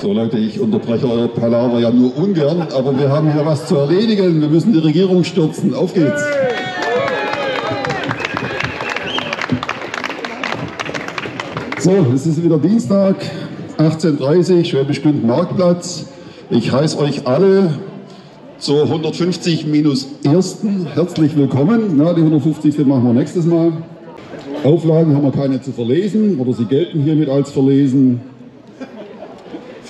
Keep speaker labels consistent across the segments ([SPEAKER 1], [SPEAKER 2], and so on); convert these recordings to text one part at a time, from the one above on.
[SPEAKER 1] So Leute, ich unterbreche eure Palaver ja nur ungern, aber wir haben hier was zu erledigen. Wir müssen die Regierung stürzen. Auf geht's. So, es ist wieder Dienstag, 18.30 Uhr, Schwäbisch Gmünd Marktplatz. Ich heiße euch alle zur 150 minus ersten herzlich willkommen. Na, die 150. machen wir nächstes Mal. Auflagen haben wir keine zu verlesen oder sie gelten hiermit als verlesen.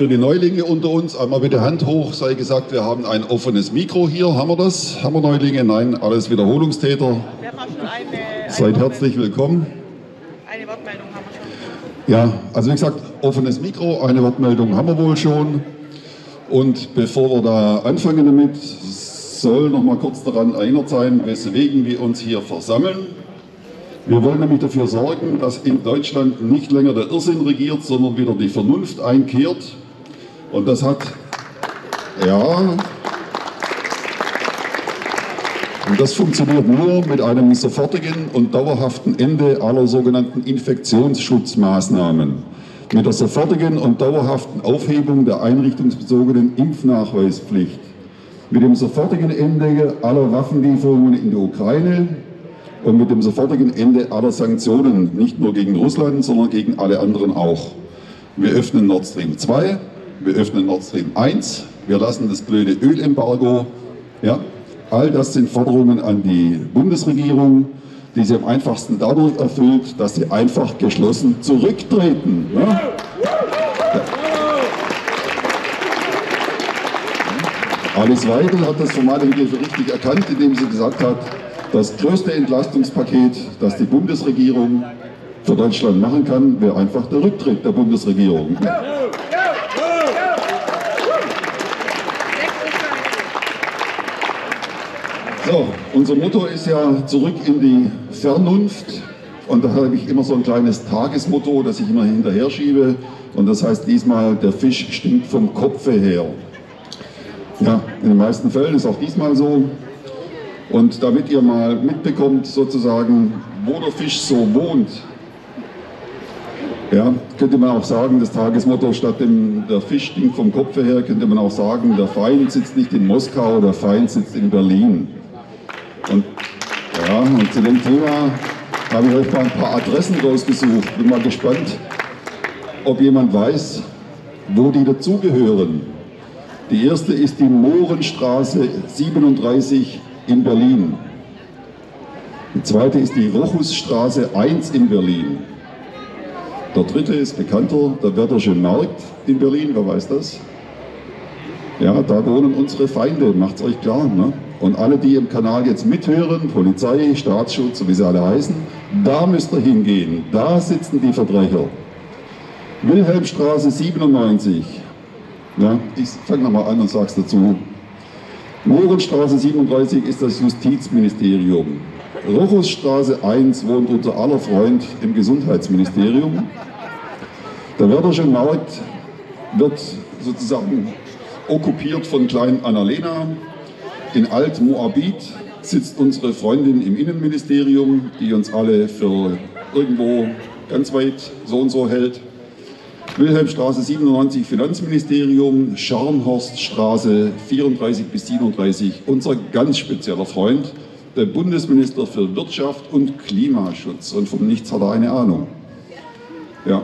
[SPEAKER 1] Für die Neulinge unter uns einmal bitte Hand hoch, sei gesagt, wir haben ein offenes Mikro hier. Haben wir das? Haben wir Neulinge? Nein, alles Wiederholungstäter.
[SPEAKER 2] Wir haben schon eine,
[SPEAKER 1] Seid herzlich willkommen.
[SPEAKER 2] eine Wortmeldung haben wir schon.
[SPEAKER 1] Ja, also wie gesagt, offenes Mikro, eine Wortmeldung haben wir wohl schon. Und bevor wir da anfangen damit, soll noch mal kurz daran erinnert sein, weswegen wir uns hier versammeln. Wir wollen nämlich dafür sorgen, dass in Deutschland nicht länger der Irrsinn regiert, sondern wieder die Vernunft einkehrt. Und das hat, ja, und das funktioniert nur mit einem sofortigen und dauerhaften Ende aller sogenannten Infektionsschutzmaßnahmen. Mit der sofortigen und dauerhaften Aufhebung der einrichtungsbezogenen Impfnachweispflicht. Mit dem sofortigen Ende aller Waffenlieferungen in die Ukraine und mit dem sofortigen Ende aller Sanktionen, nicht nur gegen Russland, sondern gegen alle anderen auch. Wir öffnen Nord Stream 2, wir öffnen Nord Stream 1, wir lassen das blöde Ölembargo. Ja, all das sind Forderungen an die Bundesregierung, die sie am einfachsten dadurch erfüllt, dass sie einfach geschlossen zurücktreten. Ja? Alice Weidel hat das Formalinge für richtig erkannt, indem sie gesagt hat, das größte Entlastungspaket, das die Bundesregierung für Deutschland machen kann, wäre einfach der Rücktritt der Bundesregierung. So, unser Motto ist ja zurück in die Vernunft. Und da habe ich immer so ein kleines Tagesmotto, das ich immer hinterher schiebe. Und das heißt diesmal, der Fisch stinkt vom Kopfe her. Ja, in den meisten Fällen ist auch diesmal so. Und damit ihr mal mitbekommt, sozusagen, wo der Fisch so wohnt, ja, könnte man auch sagen, das Tagesmotto statt dem, der Fisch stinkt vom Kopfe her, könnte man auch sagen, der Feind sitzt nicht in Moskau, der Feind sitzt in Berlin. Und, ja, und zu dem Thema habe ich euch mal ein paar Adressen rausgesucht. Bin mal gespannt, ob jemand weiß, wo die dazugehören. Die erste ist die Mohrenstraße 37 in Berlin. Die zweite ist die Rochusstraße 1 in Berlin. Der dritte ist bekannter, der Werdersche Markt in Berlin, wer weiß das? Ja, da wohnen unsere Feinde, macht's euch klar. Ne? Und alle, die im Kanal jetzt mithören, Polizei, Staatsschutz, so wie sie alle heißen, da müsst ihr hingehen. Da sitzen die Verbrecher. Wilhelmstraße 97. Ja, ich fange nochmal an und sag's dazu. Mohrenstraße 37 ist das Justizministerium. Rochusstraße 1 wohnt unser aller Freund im Gesundheitsministerium. Der Wörthersche Markt wird sozusagen okkupiert von Klein Annalena. In Alt-Moabit sitzt unsere Freundin im Innenministerium, die uns alle für irgendwo ganz weit so und so hält. Wilhelmstraße 97 Finanzministerium, Scharnhorststraße 34 bis 37, unser ganz spezieller Freund, der Bundesminister für Wirtschaft und Klimaschutz. Und von nichts hat er eine Ahnung. Ja.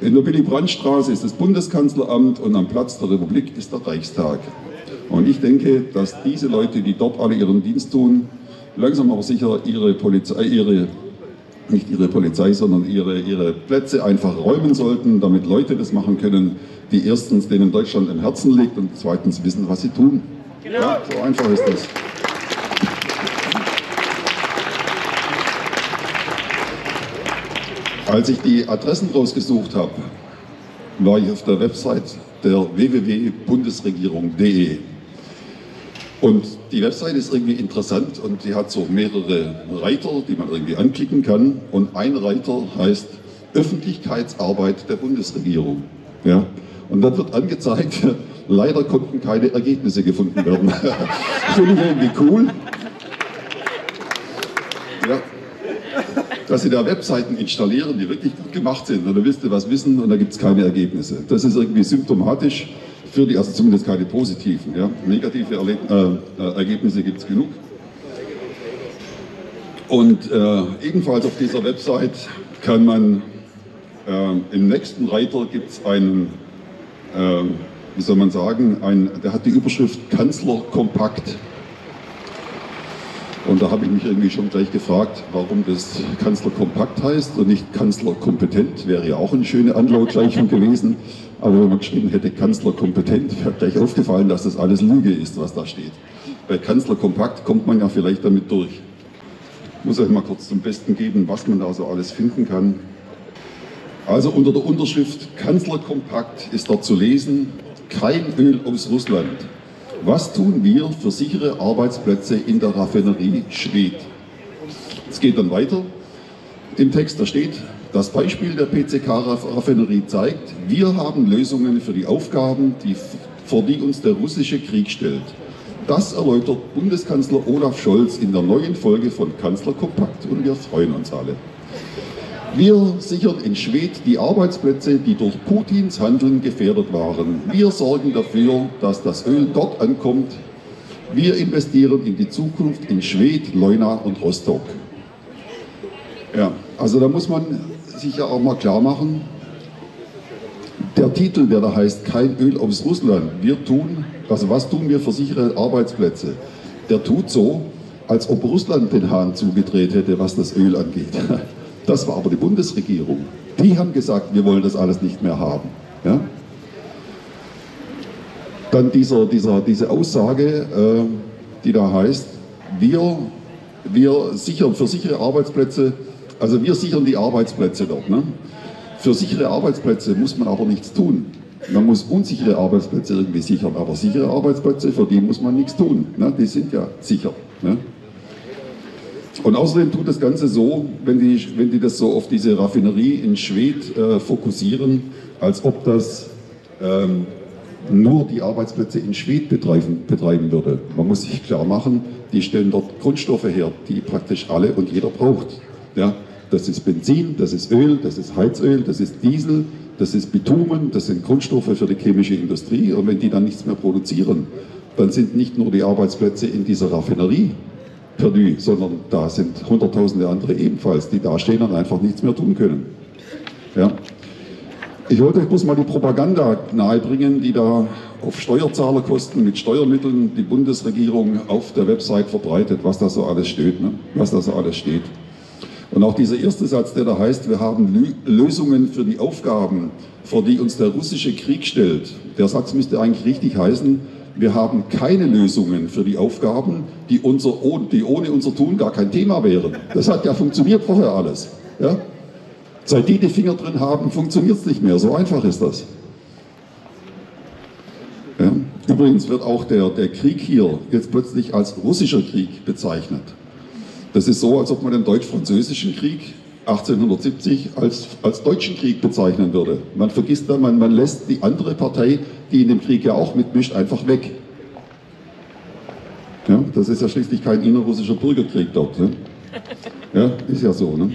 [SPEAKER 1] In der Willy-Brandt-Straße ist das Bundeskanzleramt und am Platz der Republik ist der Reichstag. Und ich denke, dass diese Leute, die dort alle ihren Dienst tun, langsam aber sicher ihre Polizei, ihre nicht ihre Polizei, sondern ihre, ihre Plätze einfach räumen sollten, damit Leute das machen können, die erstens denen Deutschland im Herzen liegt und zweitens wissen, was sie tun.
[SPEAKER 2] Genau.
[SPEAKER 1] Ja, so einfach ist das. Als ich die Adressen rausgesucht habe, war ich auf der Website der www.bundesregierung.de. Und die Website ist irgendwie interessant und die hat so mehrere Reiter, die man irgendwie anklicken kann. Und ein Reiter heißt Öffentlichkeitsarbeit der Bundesregierung. Ja? Und dann wird angezeigt, leider konnten keine Ergebnisse gefunden werden. Finde ich irgendwie cool. Ja. dass Sie da Webseiten installieren, die wirklich gut gemacht sind. Und dann wisst ihr was wissen und da gibt es keine Ergebnisse. Das ist irgendwie symptomatisch für die, also zumindest keine positiven. Ja. Negative Erleb äh, äh, Ergebnisse gibt es genug. Und äh, ebenfalls auf dieser Website kann man äh, im nächsten Reiter gibt es einen, äh, wie soll man sagen, ein, der hat die Überschrift Kanzler kompakt. Und da habe ich mich irgendwie schon gleich gefragt, warum das Kanzler kompakt heißt und nicht Kanzler kompetent. Wäre ja auch eine schöne Anlautgleichung gewesen. Aber wenn man geschrieben hätte Kanzler kompetent, wäre gleich aufgefallen, dass das alles Lüge ist, was da steht. Bei Kanzler kompakt kommt man ja vielleicht damit durch. Ich muss euch mal kurz zum Besten geben, was man da so alles finden kann. Also unter der Unterschrift Kanzler kompakt ist dort zu lesen, kein Öl aus Russland. Was tun wir für sichere Arbeitsplätze in der Raffinerie Schwedt? Es geht dann weiter. Im Text, da steht, das Beispiel der PCK-Raffinerie zeigt, wir haben Lösungen für die Aufgaben, die, vor die uns der russische Krieg stellt. Das erläutert Bundeskanzler Olaf Scholz in der neuen Folge von Kanzler Kompakt und wir freuen uns alle. Wir sichern in Schwedt die Arbeitsplätze, die durch Putins Handeln gefährdet waren. Wir sorgen dafür, dass das Öl dort ankommt. Wir investieren in die Zukunft in Schwedt, Leuna und Rostock. Ja, also da muss man sich ja auch mal klar machen, der Titel, der da heißt, kein Öl aus Russland, wir tun, also was tun wir für sichere Arbeitsplätze, der tut so, als ob Russland den Hahn zugedreht hätte, was das Öl angeht. Das war aber die Bundesregierung. Die haben gesagt, wir wollen das alles nicht mehr haben. Ja? Dann dieser, dieser, diese Aussage, äh, die da heißt, wir, wir sichern für sichere Arbeitsplätze, also wir sichern die Arbeitsplätze dort. Ne? Für sichere Arbeitsplätze muss man aber nichts tun. Man muss unsichere Arbeitsplätze irgendwie sichern, aber sichere Arbeitsplätze, für die muss man nichts tun. Ne? Die sind ja sicher. Ne? Und außerdem tut das Ganze so, wenn die, wenn die das so auf diese Raffinerie in Schwedt äh, fokussieren, als ob das ähm, nur die Arbeitsplätze in Schwedt betreiben, betreiben würde. Man muss sich klar machen, die stellen dort Grundstoffe her, die praktisch alle und jeder braucht. Ja, das ist Benzin, das ist Öl, das ist Heizöl, das ist Diesel, das ist Bitumen, das sind Grundstoffe für die chemische Industrie. Und wenn die dann nichts mehr produzieren, dann sind nicht nur die Arbeitsplätze in dieser Raffinerie perdu, sondern da sind hunderttausende andere ebenfalls, die da stehen und einfach nichts mehr tun können. Ja. Ich wollte euch bloß mal die Propaganda nahebringen, die da auf Steuerzahlerkosten mit Steuermitteln die Bundesregierung auf der Website verbreitet, was da so alles steht. Ne? Was da so alles steht. Und auch dieser erste Satz, der da heißt, wir haben Lösungen für die Aufgaben, vor die uns der russische Krieg stellt. Der Satz müsste eigentlich richtig heißen, wir haben keine Lösungen für die Aufgaben, die, unser, die ohne unser Tun gar kein Thema wären. Das hat ja funktioniert vorher alles. Ja? Seit die die Finger drin haben, funktioniert es nicht mehr. So einfach ist das. Ja? Übrigens wird auch der, der Krieg hier jetzt plötzlich als russischer Krieg bezeichnet. Das ist so, als ob man den deutsch-französischen Krieg 1870 als, als Deutschen Krieg bezeichnen würde. Man vergisst dann, man, man lässt die andere Partei, die in dem Krieg ja auch mitmischt, einfach weg. Ja, das ist ja schließlich kein innerrussischer Bürgerkrieg dort. Ne? Ja, ist ja so. Ne?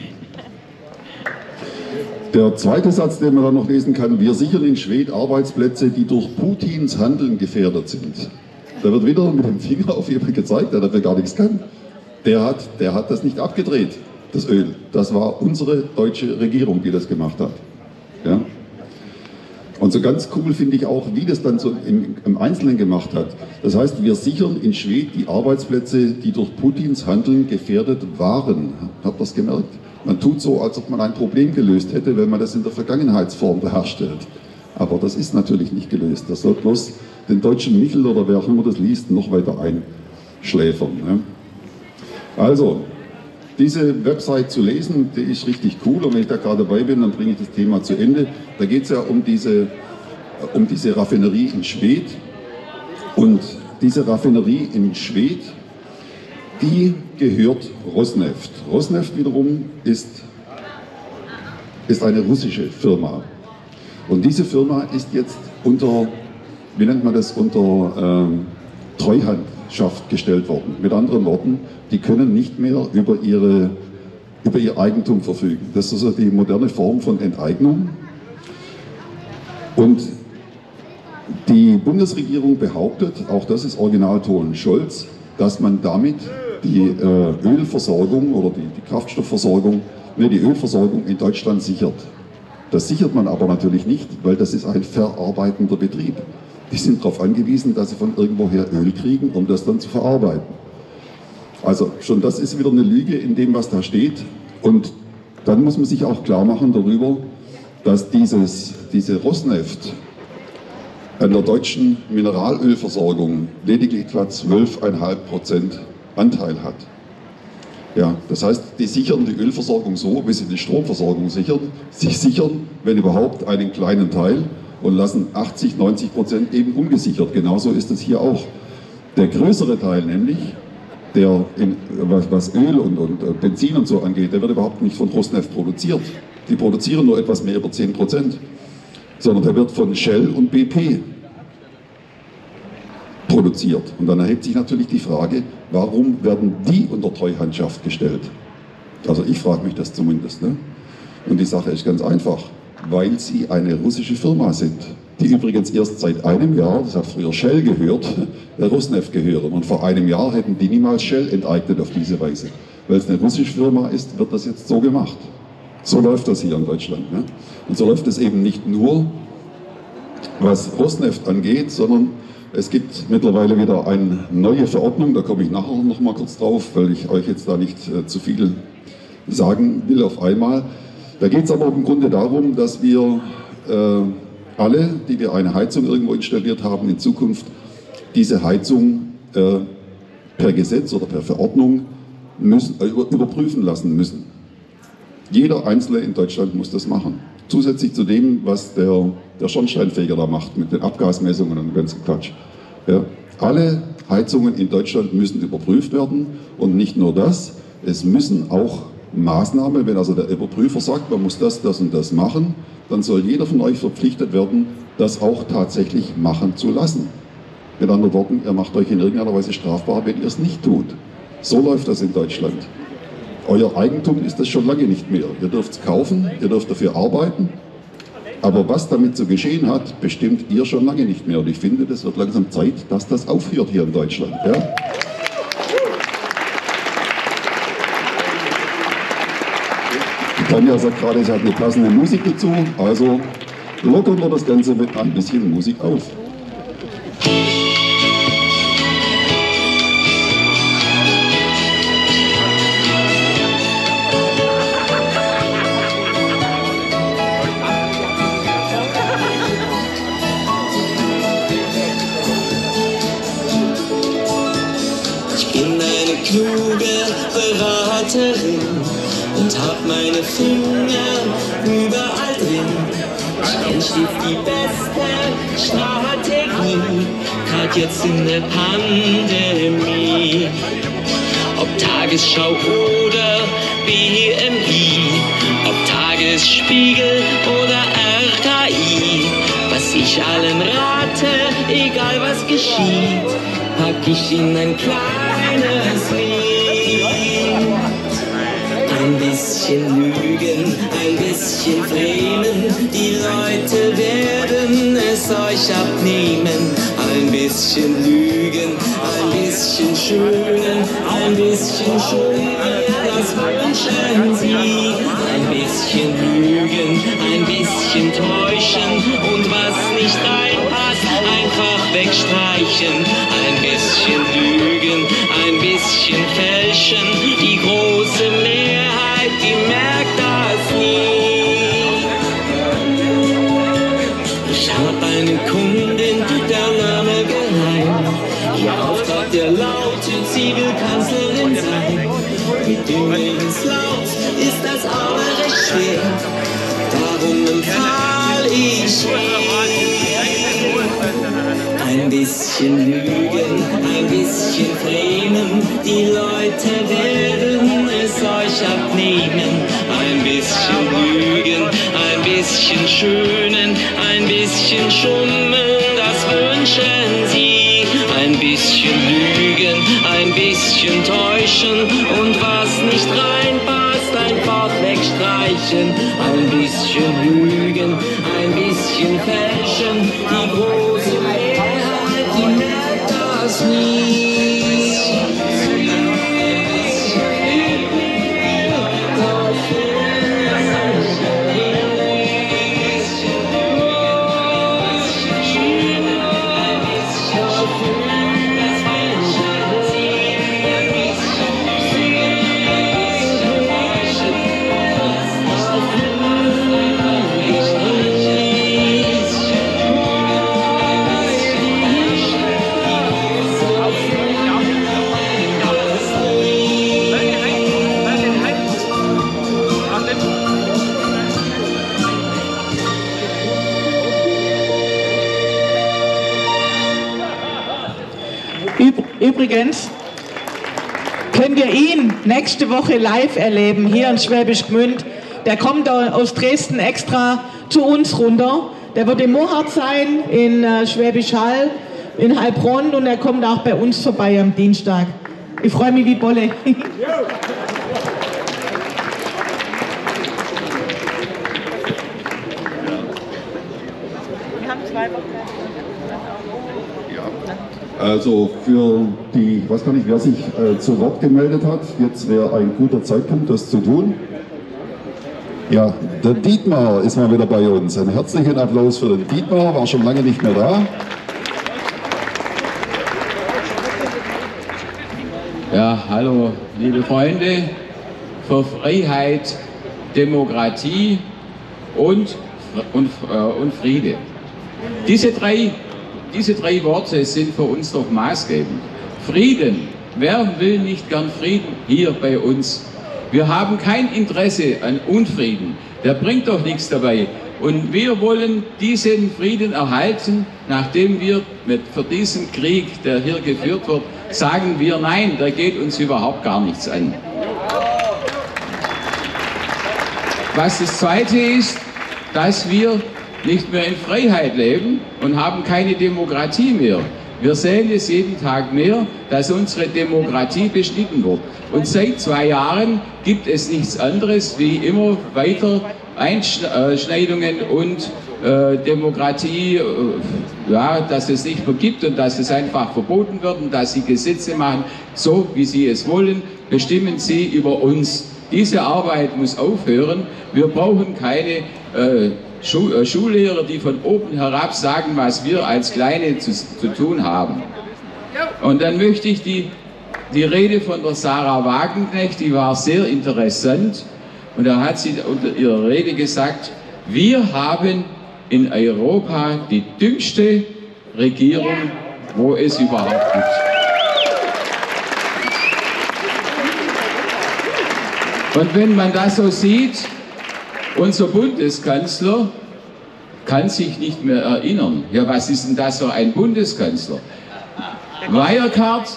[SPEAKER 1] Der zweite Satz, den man dann noch lesen kann, wir sichern in Schwed Arbeitsplätze, die durch Putins Handeln gefährdet sind. Da wird wieder mit dem Finger auf jemanden gezeigt, der dafür gar nichts kann. Der hat, der hat das nicht abgedreht das Öl. Das war unsere deutsche Regierung, die das gemacht hat. Ja? Und so ganz cool finde ich auch, wie das dann so im, im, Einzelnen gemacht hat. Das heißt, wir sichern in Schwed die Arbeitsplätze, die durch Putins Handeln gefährdet waren. Habt ihr das gemerkt? Man tut so, als ob man ein Problem gelöst hätte, wenn man das in der Vergangenheitsform beherstellt. Aber das ist natürlich nicht gelöst. Das soll bloß den deutschen Michel oder wer auch immer das liest, noch weiter einschläfern. Ne? Also, diese Website zu lesen, die ist richtig cool und wenn ich da gerade dabei bin, dann bringe ich das Thema zu Ende. Da geht es ja um diese, um diese Raffinerie in Schwedt und diese Raffinerie in Schwedt, die gehört Rosneft. Rosneft wiederum ist, ist eine russische Firma und diese Firma ist jetzt unter, wie nennt man das, unter ähm, Treuhandschaft gestellt worden. Mit anderen Worten, die können nicht mehr über ihre über ihr Eigentum verfügen. Das ist die moderne Form von Enteignung. Und die Bundesregierung behauptet, auch das ist Originalton Scholz, dass man damit die äh, Ölversorgung oder die, die Kraftstoffversorgung, ne, die Ölversorgung in Deutschland sichert. Das sichert man aber natürlich nicht, weil das ist ein verarbeitender Betrieb. Die sind darauf angewiesen, dass sie von irgendwoher Öl kriegen, um das dann zu verarbeiten. Also schon das ist wieder eine Lüge in dem, was da steht. Und dann muss man sich auch klar machen darüber, dass dieses, diese Rosneft an der deutschen Mineralölversorgung lediglich etwa 12,5 Prozent Anteil hat. Ja, das heißt, die sichern die Ölversorgung so, wie sie die Stromversorgung sichern. Sie sichern, wenn überhaupt, einen kleinen Teil und lassen 80, 90 Prozent eben ungesichert. Genauso ist es hier auch. Der größere Teil nämlich, der in, was, Öl und, und, Benzin und so angeht, der wird überhaupt nicht von Rosneft produziert. Die produzieren nur etwas mehr über 10 Prozent, sondern der wird von Shell und BP produziert. Und dann erhebt sich natürlich die Frage, warum werden die unter Treuhandschaft gestellt? Also ich frage mich das zumindest. Ne? Und die Sache ist ganz einfach, weil sie eine russische Firma sind, die übrigens erst seit einem Jahr, das hat früher Shell gehört, der Rosneft gehören. Und vor einem Jahr hätten die niemals Shell enteignet auf diese Weise. Weil es eine russische Firma ist, wird das jetzt so gemacht. So läuft das hier in Deutschland. Ne? Und so läuft es eben nicht nur, was Rosneft angeht, sondern es gibt mittlerweile wieder eine neue Verordnung, da komme ich nachher noch mal kurz drauf, weil ich euch jetzt da nicht äh, zu viel sagen will auf einmal. Da geht es aber im Grunde darum, dass wir äh, alle, die wir eine Heizung irgendwo installiert haben, in Zukunft diese Heizung äh, per Gesetz oder per Verordnung müssen, äh, überprüfen lassen müssen. Jeder Einzelne in Deutschland muss das machen. Zusätzlich zu dem, was der, der Schornsteinfeger da macht mit den Abgasmessungen und dem ganzen Quatsch. Ja, alle Heizungen in Deutschland müssen überprüft werden und nicht nur das, es müssen auch Maßnahmen, wenn also der Überprüfer sagt, man muss das, das und das machen, dann soll jeder von euch verpflichtet werden, das auch tatsächlich machen zu lassen. Mit anderen Worten, ihr macht euch in irgendeiner Weise strafbar, wenn ihr es nicht tut. So läuft das in Deutschland. Euer Eigentum ist das schon lange nicht mehr. Ihr dürft es kaufen, ihr dürft dafür arbeiten, aber was damit zu geschehen hat, bestimmt ihr schon lange nicht mehr. Und ich finde, es wird langsam Zeit, dass das aufhört hier in Deutschland. Ja? Tanja sagt gerade, sie hat eine passende Musik dazu, also lockern wir das Ganze mit ein bisschen Musik auf.
[SPEAKER 3] Finger überall drin. Entsteht die beste Strategie, gerade jetzt in der Pandemie. Ob Tagesschau oder BMI, ob Tagesspiegel oder RKI, was ich allen rate, egal was geschieht, pack ich in ein kleines Lied. Ein bisschen lügen, ein bisschen fremen, die Leute werden es euch abnehmen. Ein bisschen lügen, ein bisschen schönen, ein bisschen schönen, das wünschen sie. Ein bisschen lügen, ein bisschen täuschen und was nicht reinpasst, einfach wegstreichen. Ein bisschen bisschen lügen, ein bisschen fremen, die Leute werden es euch abnehmen. Ein bisschen lügen, ein bisschen schönen, ein bisschen schummeln, das wünschen sie. Ein bisschen lügen, ein bisschen täuschen und was nicht reinpasst, ein Ein bisschen Lügen,
[SPEAKER 4] Übrigens könnt ihr ihn nächste Woche live erleben, hier in Schwäbisch Gmünd. Der kommt aus Dresden extra zu uns runter. Der wird im Mohart sein, in äh, Schwäbisch Hall, in Heilbronn und er kommt auch bei uns vorbei am Dienstag. Ich freue mich wie Bolle.
[SPEAKER 2] Wir haben zwei Wochen.
[SPEAKER 1] Also für die, ich weiß gar nicht, wer sich äh, zu Wort gemeldet hat, jetzt wäre ein guter Zeitpunkt, das zu tun. Ja, der Dietmar ist mal wieder bei uns. Einen herzlichen Applaus für den Dietmar, war schon lange nicht mehr da.
[SPEAKER 5] Ja, hallo, liebe Freunde, für Freiheit, Demokratie und, und, äh, und Friede. Diese drei diese drei Worte sind für uns doch maßgebend. Frieden. Wer will nicht gern Frieden hier bei uns? Wir haben kein Interesse an Unfrieden. Der bringt doch nichts dabei. Und wir wollen diesen Frieden erhalten, nachdem wir mit, für diesen Krieg, der hier geführt wird, sagen wir nein, der geht uns überhaupt gar nichts an. Was das Zweite ist, dass wir nicht mehr in Freiheit leben und haben keine Demokratie mehr. Wir sehen es jeden Tag mehr, dass unsere Demokratie beschnitten wird. Und seit zwei Jahren gibt es nichts anderes wie immer weiter Einschneidungen und äh, Demokratie, äh, ja, dass es nicht mehr gibt und dass es einfach verboten wird und dass sie Gesetze machen, so wie sie es wollen, bestimmen sie über uns. Diese Arbeit muss aufhören. Wir brauchen keine äh, äh, Schullehrer, die von oben herab sagen, was wir als Kleine zu, zu tun haben. Und dann möchte ich die, die Rede von der Sarah Wagenknecht, die war sehr interessant. Und da hat sie unter ihrer Rede gesagt, wir haben in Europa die dümmste Regierung, wo es überhaupt gibt. Und wenn man das so sieht, unser Bundeskanzler kann sich nicht mehr erinnern. Ja, was ist denn das für ein Bundeskanzler? Wirecard,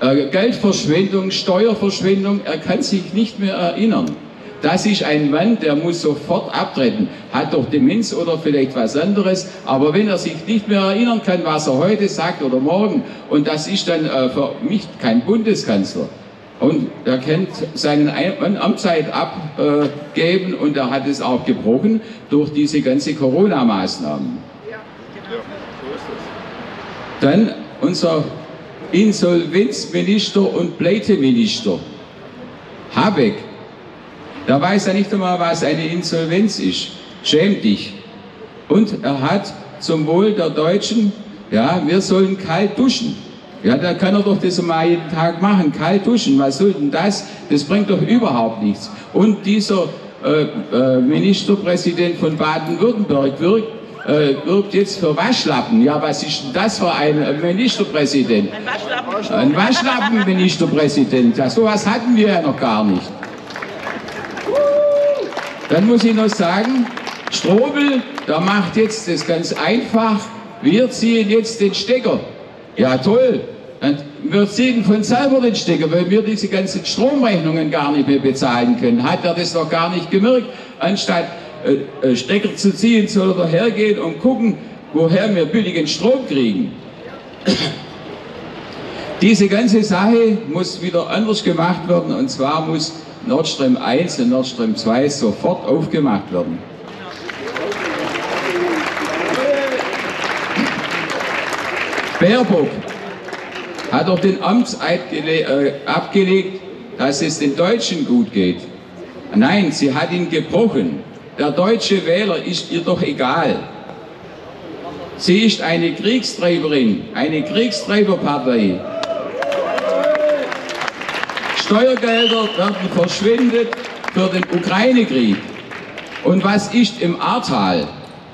[SPEAKER 5] äh, Geldverschwendung, Steuerverschwendung, er kann sich nicht mehr erinnern. Das ist ein Mann, der muss sofort abtreten. Hat doch Demenz oder vielleicht was anderes. Aber wenn er sich nicht mehr erinnern kann, was er heute sagt oder morgen, und das ist dann äh, für mich kein Bundeskanzler. Und er kennt seinen Amtszeit abgeben und er hat es auch gebrochen durch diese ganze Corona-Maßnahmen. Dann unser Insolvenzminister und Pleiteminister, Habeck. Der weiß ja nicht einmal, was eine Insolvenz ist. Schäm dich. Und er hat zum Wohl der Deutschen, ja, wir sollen kalt duschen. Ja, da kann er doch das mal jeden Tag machen, kalt duschen, was soll denn das? Das bringt doch überhaupt nichts. Und dieser äh, äh, Ministerpräsident von Baden-Württemberg wirkt, äh, wirbt jetzt für Waschlappen. Ja, was ist denn das für ein Ministerpräsident?
[SPEAKER 2] Ein Waschlappen.
[SPEAKER 5] Ein Waschlappen-Ministerpräsident. Ja, sowas hatten wir ja noch gar nicht. Dann muss ich noch sagen, Strobel, der macht jetzt das ganz einfach. Wir ziehen jetzt den Stecker. Ja, toll. Dann wir ziehen von selber den Stecker, weil wir diese ganzen Stromrechnungen gar nicht mehr bezahlen können. Hat er das noch gar nicht gemerkt? Anstatt äh, äh, Stecker zu ziehen, soll er hergehen und gucken, woher wir billigen Strom kriegen. Diese ganze Sache muss wieder anders gemacht werden und zwar muss Nord Stream 1 und Nord Stream 2 sofort aufgemacht werden. Baerbock hat doch den Amtseid äh, abgelegt, dass es den Deutschen gut geht. Nein, sie hat ihn gebrochen. Der deutsche Wähler ist ihr doch egal. Sie ist eine Kriegstreiberin, eine Kriegstreiberpartei. Steuergelder werden verschwendet für den Ukraine-Krieg. Und was ist im Ahrtal?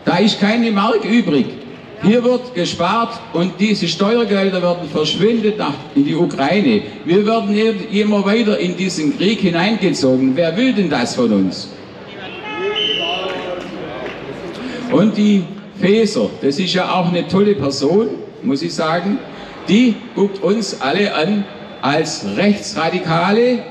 [SPEAKER 5] Da ist keine Mark übrig. Hier wird gespart und diese Steuergelder werden verschwendet nach, in die Ukraine. Wir werden immer weiter in diesen Krieg hineingezogen. Wer will denn das von uns? Und die Feser, das ist ja auch eine tolle Person, muss ich sagen, die guckt uns alle an als Rechtsradikale,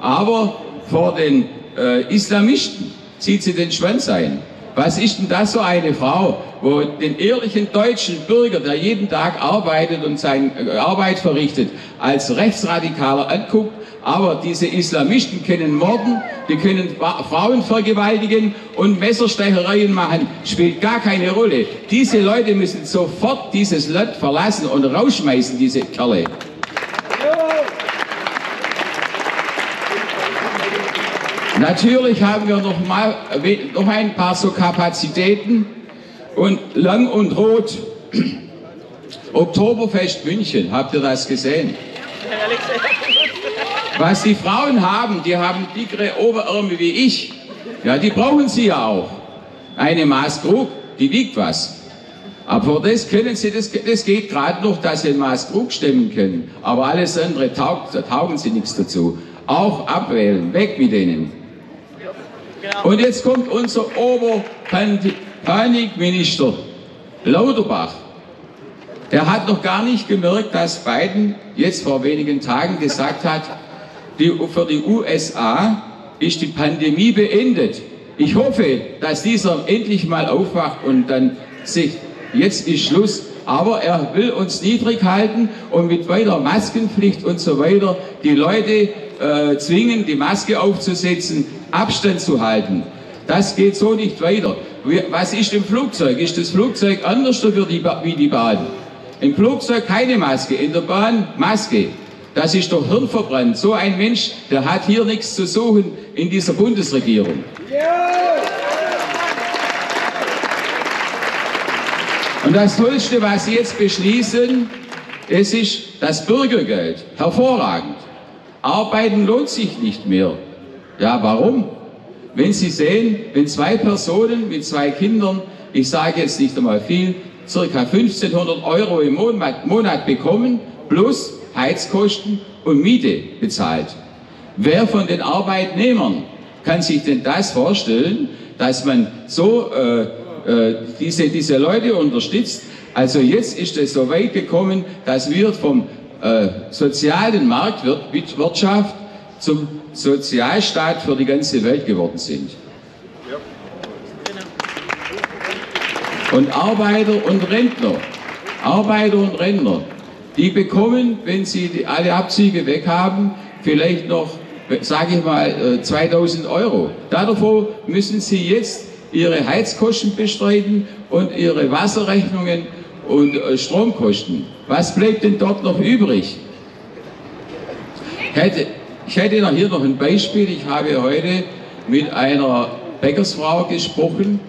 [SPEAKER 5] aber vor den äh, Islamisten zieht sie den Schwanz ein. Was ist denn das so eine Frau, wo den ehrlichen deutschen Bürger, der jeden Tag arbeitet und seine äh, Arbeit verrichtet, als Rechtsradikaler anguckt, aber diese Islamisten können morden, die können Frauen vergewaltigen und Messerstechereien machen, spielt gar keine Rolle. Diese Leute müssen sofort dieses Land verlassen und rausschmeißen, diese Kerle. Natürlich haben wir noch, mal, noch ein paar so Kapazitäten und lang und rot. Oktoberfest München, habt ihr das gesehen? Was die Frauen haben, die haben dickere Oberarme wie ich. Ja, die brauchen sie ja auch. Eine Maßkrug, die wiegt was. Aber das können sie, das, das geht gerade noch, dass sie ein Maßkrug stemmen können. Aber alles andere taugt, da taugen sie nichts dazu. Auch abwählen, weg mit denen. Und jetzt kommt unser Oberpanikminister Lauterbach. Der hat noch gar nicht gemerkt, dass Biden jetzt vor wenigen Tagen gesagt hat, die, für die USA ist die Pandemie beendet. Ich hoffe, dass dieser endlich mal aufwacht und dann sich, jetzt ist Schluss. Aber er will uns niedrig halten und mit weiter Maskenpflicht und so weiter die Leute äh, zwingen, die Maske aufzusetzen, Abstand zu halten. Das geht so nicht weiter. Was ist im Flugzeug? Ist das Flugzeug anders wie die Bahn? Im Flugzeug keine Maske, in der Bahn Maske. Das ist doch hirnverbrannt. So ein Mensch, der hat hier nichts zu suchen in dieser Bundesregierung. Und das Tollste, was Sie jetzt beschließen, es ist das Bürgergeld. Hervorragend. Arbeiten lohnt sich nicht mehr. Ja, warum? Wenn Sie sehen, wenn zwei Personen mit zwei Kindern, ich sage jetzt nicht einmal viel, circa 1500 Euro im Monat, bekommen, plus Heizkosten und Miete bezahlt. Wer von den Arbeitnehmern kann sich denn das vorstellen, dass man so äh, äh, diese, diese Leute unterstützt? Also jetzt ist es so weit gekommen, dass wir vom äh, sozialen Marktwirtschaft zum Sozialstaat für die ganze Welt geworden sind. Und Arbeiter und Rentner, Arbeiter und Rentner, die bekommen, wenn sie alle Abzüge weg haben, vielleicht noch, sage ich mal, 2000 äh, Euro. Davor müssen sie jetzt ihre Heizkosten bestreiten und ihre Wasserrechnungen und äh, Stromkosten. Was bleibt denn dort noch übrig? Hätte, ich hätte noch hier noch ein Beispiel. Ich habe heute mit einer Bäckersfrau gesprochen,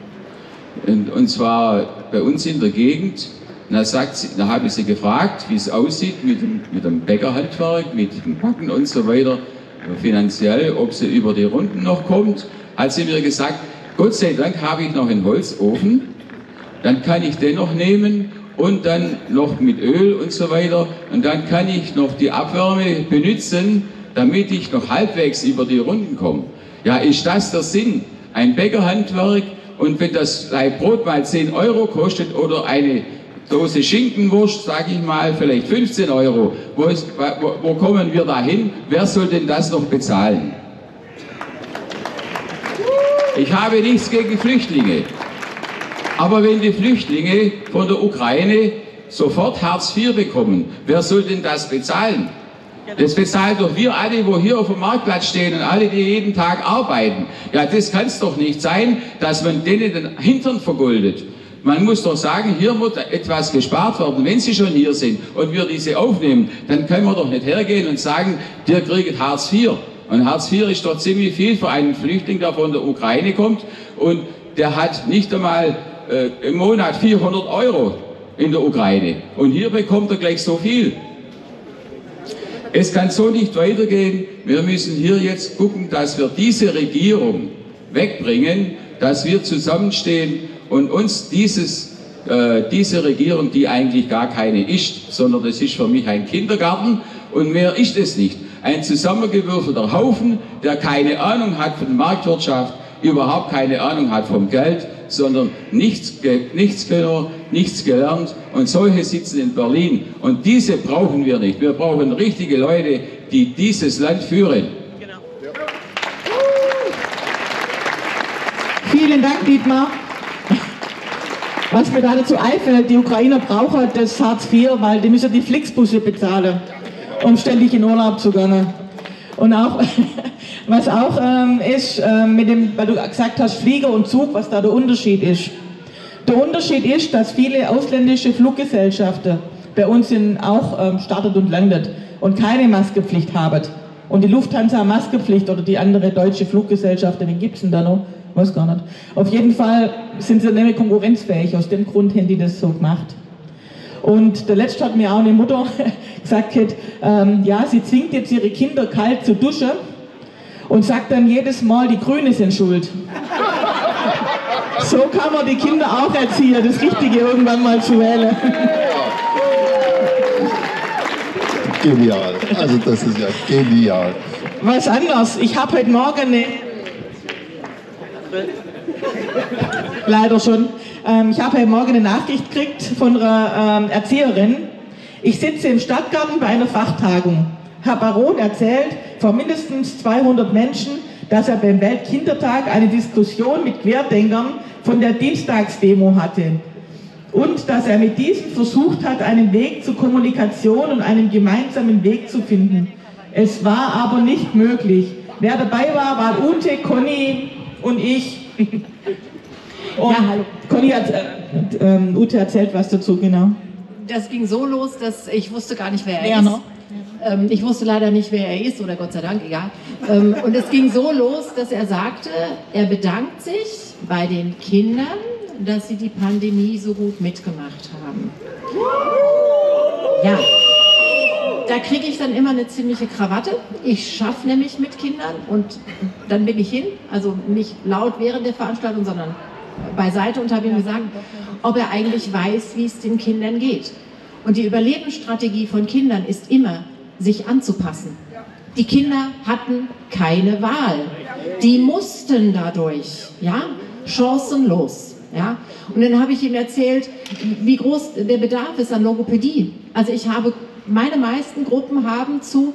[SPEAKER 5] und, und zwar bei uns in der Gegend. da, sagt sie, da habe ich sie gefragt, wie es aussieht mit dem, mit dem Bäckerhandwerk, mit dem Backen und so weiter, finanziell, ob sie über die Runden noch kommt. Hat sie mir gesagt, Gott sei Dank habe ich noch einen Holzofen, dann kann ich den noch nehmen und dann noch mit Öl und so weiter. Und dann kann ich noch die Abwärme benutzen, damit ich noch halbwegs über die Runden komme. Ja, ist das der Sinn? Ein Bäckerhandwerk und wenn das Brot mal 10 Euro kostet oder eine Dose Schinkenwurst, sage ich mal, vielleicht 15 Euro, wo, ist, wo, wo kommen wir da hin? Wer soll denn das noch bezahlen? Ich habe nichts gegen Flüchtlinge. Aber wenn die Flüchtlinge von der Ukraine sofort Hartz IV bekommen, wer soll denn das bezahlen? Das bezahlt doch wir alle, wo hier auf dem Marktplatz stehen und alle, die jeden Tag arbeiten. Ja, das kann es doch nicht sein, dass man denen den Hintern vergoldet. Man muss doch sagen, hier muss etwas gespart werden. Wenn Sie schon hier sind und wir diese aufnehmen, dann können wir doch nicht hergehen und sagen, der kriegt Hartz IV. Und Hartz IV ist doch ziemlich viel für einen Flüchtling, der von der Ukraine kommt und der hat nicht einmal äh, im Monat 400 Euro in der Ukraine. Und hier bekommt er gleich so viel. Es kann so nicht weitergehen. Wir müssen hier jetzt gucken, dass wir diese Regierung wegbringen, dass wir zusammenstehen und uns dieses, äh, diese Regierung, die eigentlich gar keine ist, sondern das ist für mich ein Kindergarten und mehr ist es nicht. Ein zusammengewürfelter Haufen, der keine Ahnung hat von Marktwirtschaft, überhaupt keine Ahnung hat vom Geld, sondern nichts, nichts genau, nichts gelernt und solche sitzen in Berlin und diese brauchen wir nicht. Wir brauchen richtige Leute, die dieses Land führen. Genau.
[SPEAKER 4] Vielen Dank, Dietmar. Was mir dazu einfällt, die Ukrainer brauchen das Hartz IV, weil die müssen die Flixbusse bezahlen, um ständig in Urlaub zu gehen. Und auch, was auch ähm, ist, ähm, mit dem, weil du gesagt hast, Flieger und Zug, was da der Unterschied ist. Der Unterschied ist, dass viele ausländische Fluggesellschaften bei uns in, auch ähm, startet und landet und keine Maskepflicht haben. Und die Lufthansa Maskepflicht oder die andere deutsche Fluggesellschaft, wen gibt es denn da noch? weiß gar nicht. Auf jeden Fall sind sie nämlich konkurrenzfähig, aus dem Grund haben die das so gemacht. Und der letzte hat mir auch eine Mutter gesagt, ähm, ja, sie zwingt jetzt ihre Kinder kalt zu duschen und sagt dann jedes Mal, die Grüne sind schuld. so kann man die Kinder auch erziehen, das Richtige irgendwann mal zu wählen.
[SPEAKER 1] Genial. Also das ist ja genial.
[SPEAKER 4] Was anders. Ich habe heute Morgen eine Leider schon. Ähm, ich habe heute Morgen eine Nachricht gekriegt von einer ähm, Erzieherin. Ich sitze im Stadtgarten bei einer Fachtagung. Herr Baron erzählt vor mindestens 200 Menschen, dass er beim Weltkindertag eine Diskussion mit Querdenkern von der Dienstagsdemo hatte. Und dass er mit diesen versucht hat, einen Weg zur Kommunikation und einen gemeinsamen Weg zu finden. Es war aber nicht möglich. Wer dabei war, war Ute, Conny und ich. Und ja, hallo. Conny hat, äh, äh, Ute erzählt was dazu, genau.
[SPEAKER 6] Das ging so los, dass ich wusste gar nicht, wer er ja, ist. Ähm, ich wusste leider nicht, wer er ist, oder Gott sei Dank, egal. Ähm, und es ging so los, dass er sagte, er bedankt sich bei den Kindern, dass sie die Pandemie so gut mitgemacht haben. Ja, da kriege ich dann immer eine ziemliche Krawatte. Ich schaffe nämlich mit Kindern und dann bin ich hin, also nicht laut während der Veranstaltung, sondern beiseite und habe ihm gesagt, ob er eigentlich weiß, wie es den Kindern geht. Und die Überlebensstrategie von Kindern ist immer, sich anzupassen. Die Kinder hatten keine Wahl. Die mussten dadurch, ja, chancenlos. Ja? Und dann habe ich ihm erzählt, wie groß der Bedarf ist an Logopädie. Also ich habe, meine meisten Gruppen haben zu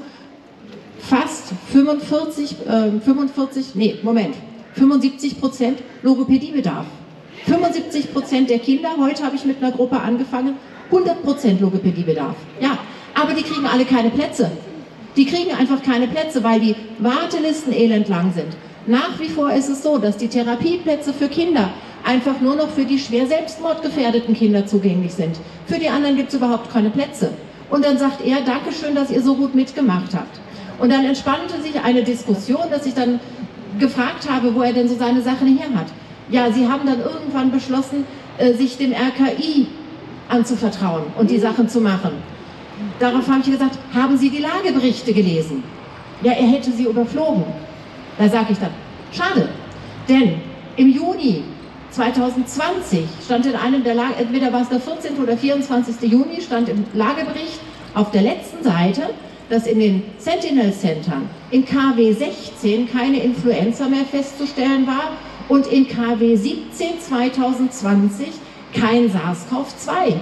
[SPEAKER 6] fast 45, äh, 45, nee, Moment, 75 Prozent Logopädiebedarf. 75 Prozent der Kinder, heute habe ich mit einer Gruppe angefangen, 100 Prozent Logopädiebedarf. Ja, aber die kriegen alle keine Plätze. Die kriegen einfach keine Plätze, weil die Wartelisten elendlang sind. Nach wie vor ist es so, dass die Therapieplätze für Kinder einfach nur noch für die schwer selbstmordgefährdeten Kinder zugänglich sind. Für die anderen gibt es überhaupt keine Plätze. Und dann sagt er, Dankeschön, dass ihr so gut mitgemacht habt. Und dann entspannte sich eine Diskussion, dass ich dann gefragt habe, wo er denn so seine Sachen her hat. Ja, sie haben dann irgendwann beschlossen, äh, sich dem RKI anzuvertrauen und die Sachen zu machen. Darauf habe ich gesagt, haben Sie die Lageberichte gelesen? Ja, er hätte sie überflogen. Da sage ich dann, schade, denn im Juni 2020 stand in einem der Lage, entweder war es der 14. oder 24. Juni, stand im Lagebericht auf der letzten Seite, dass in den Sentinel-Centern in KW 16 keine Influenza mehr festzustellen war und in KW 17 2020 kein SARS-CoV-2.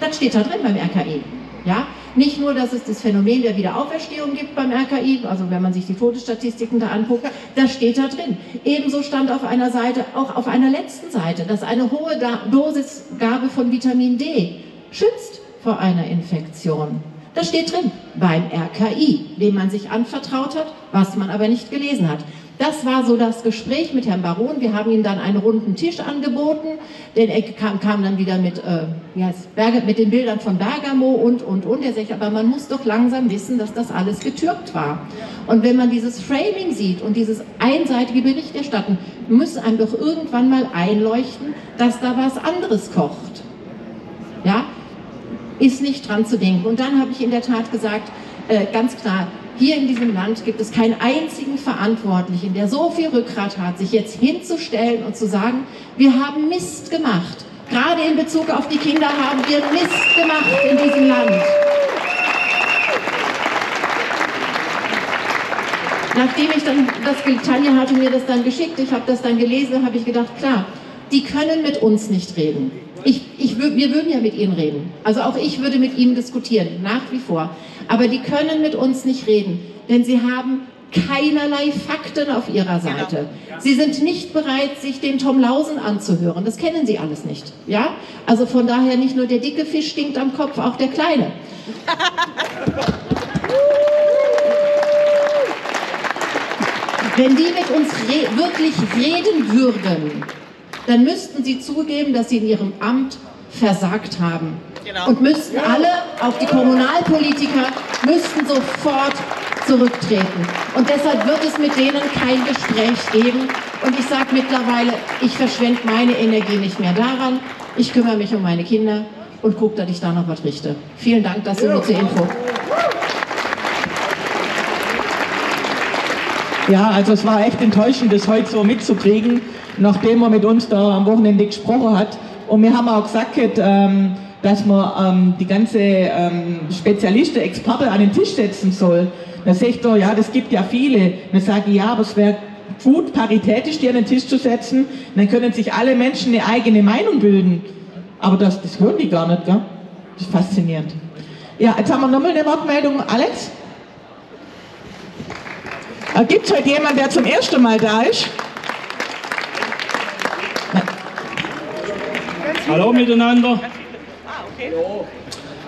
[SPEAKER 6] Das steht da drin beim RKI. Ja? Nicht nur, dass es das Phänomen der Wiederauferstehung gibt beim RKI, also wenn man sich die Todesstatistiken da anguckt, das steht da drin. Ebenso stand auf einer Seite, auch auf einer letzten Seite, dass eine hohe Dosisgabe von Vitamin D schützt vor einer Infektion. Das steht drin beim RKI, dem man sich anvertraut hat, was man aber nicht gelesen hat. Das war so das Gespräch mit Herrn Baron. Wir haben ihm dann einen runden Tisch angeboten. Den er kam, kam dann wieder mit, äh, wie heißt, Berge, mit den Bildern von Bergamo und, und, und. Er sagt, aber man muss doch langsam wissen, dass das alles getürkt war. Und wenn man dieses Framing sieht und dieses einseitige Berichterstatten, muss einem doch irgendwann mal einleuchten, dass da was anderes kocht. Ja, ist nicht dran zu denken. Und dann habe ich in der Tat gesagt, äh, ganz klar, hier in diesem Land gibt es keinen einzigen Verantwortlichen, der so viel Rückgrat hat, sich jetzt hinzustellen und zu sagen, wir haben Mist gemacht. Gerade in Bezug auf die Kinder haben wir Mist gemacht in diesem Land. Nachdem ich dann, das, Tanja hatte mir das dann geschickt, ich habe das dann gelesen, habe ich gedacht, klar, die können mit uns nicht reden. Ich, ich, wir würden ja mit ihnen reden. Also auch ich würde mit ihnen diskutieren, nach wie vor. Aber die können mit uns nicht reden, denn sie haben keinerlei Fakten auf ihrer Seite. Genau. Sie sind nicht bereit, sich den Tom Lausen anzuhören. Das kennen sie alles nicht. Ja? Also von daher nicht nur der dicke Fisch stinkt am Kopf, auch der kleine. Wenn die mit uns re wirklich reden würden, dann müssten sie zugeben, dass sie in ihrem Amt versagt haben. Genau. Und müssten alle, auch die Kommunalpolitiker, müssten sofort zurücktreten. Und deshalb wird es mit denen kein Gespräch geben. Und ich sage mittlerweile, ich verschwende meine Energie nicht mehr daran. Ich kümmere mich um meine Kinder und gucke, dass ich da noch was richte. Vielen Dank, das nur zur Info.
[SPEAKER 4] Ja, also es war echt enttäuschend, das heute so mitzukriegen, nachdem er mit uns da am Wochenende gesprochen hat. Und wir haben auch gesagt, ähm, dass man ähm, die ganze ähm, Spezialisten, Experten an den Tisch setzen soll. Dann sagt er, ja, das gibt ja viele. Dann sage ich, ja, aber es wäre gut, paritätisch die an den Tisch zu setzen. Dann können sich alle Menschen eine eigene Meinung bilden. Aber das, das hören die gar nicht, gell? Das ist faszinierend. Ja, jetzt haben wir nochmal eine Wortmeldung. Alex? Äh, Gibt es heute jemanden, der zum ersten Mal da ist?
[SPEAKER 7] Hallo miteinander.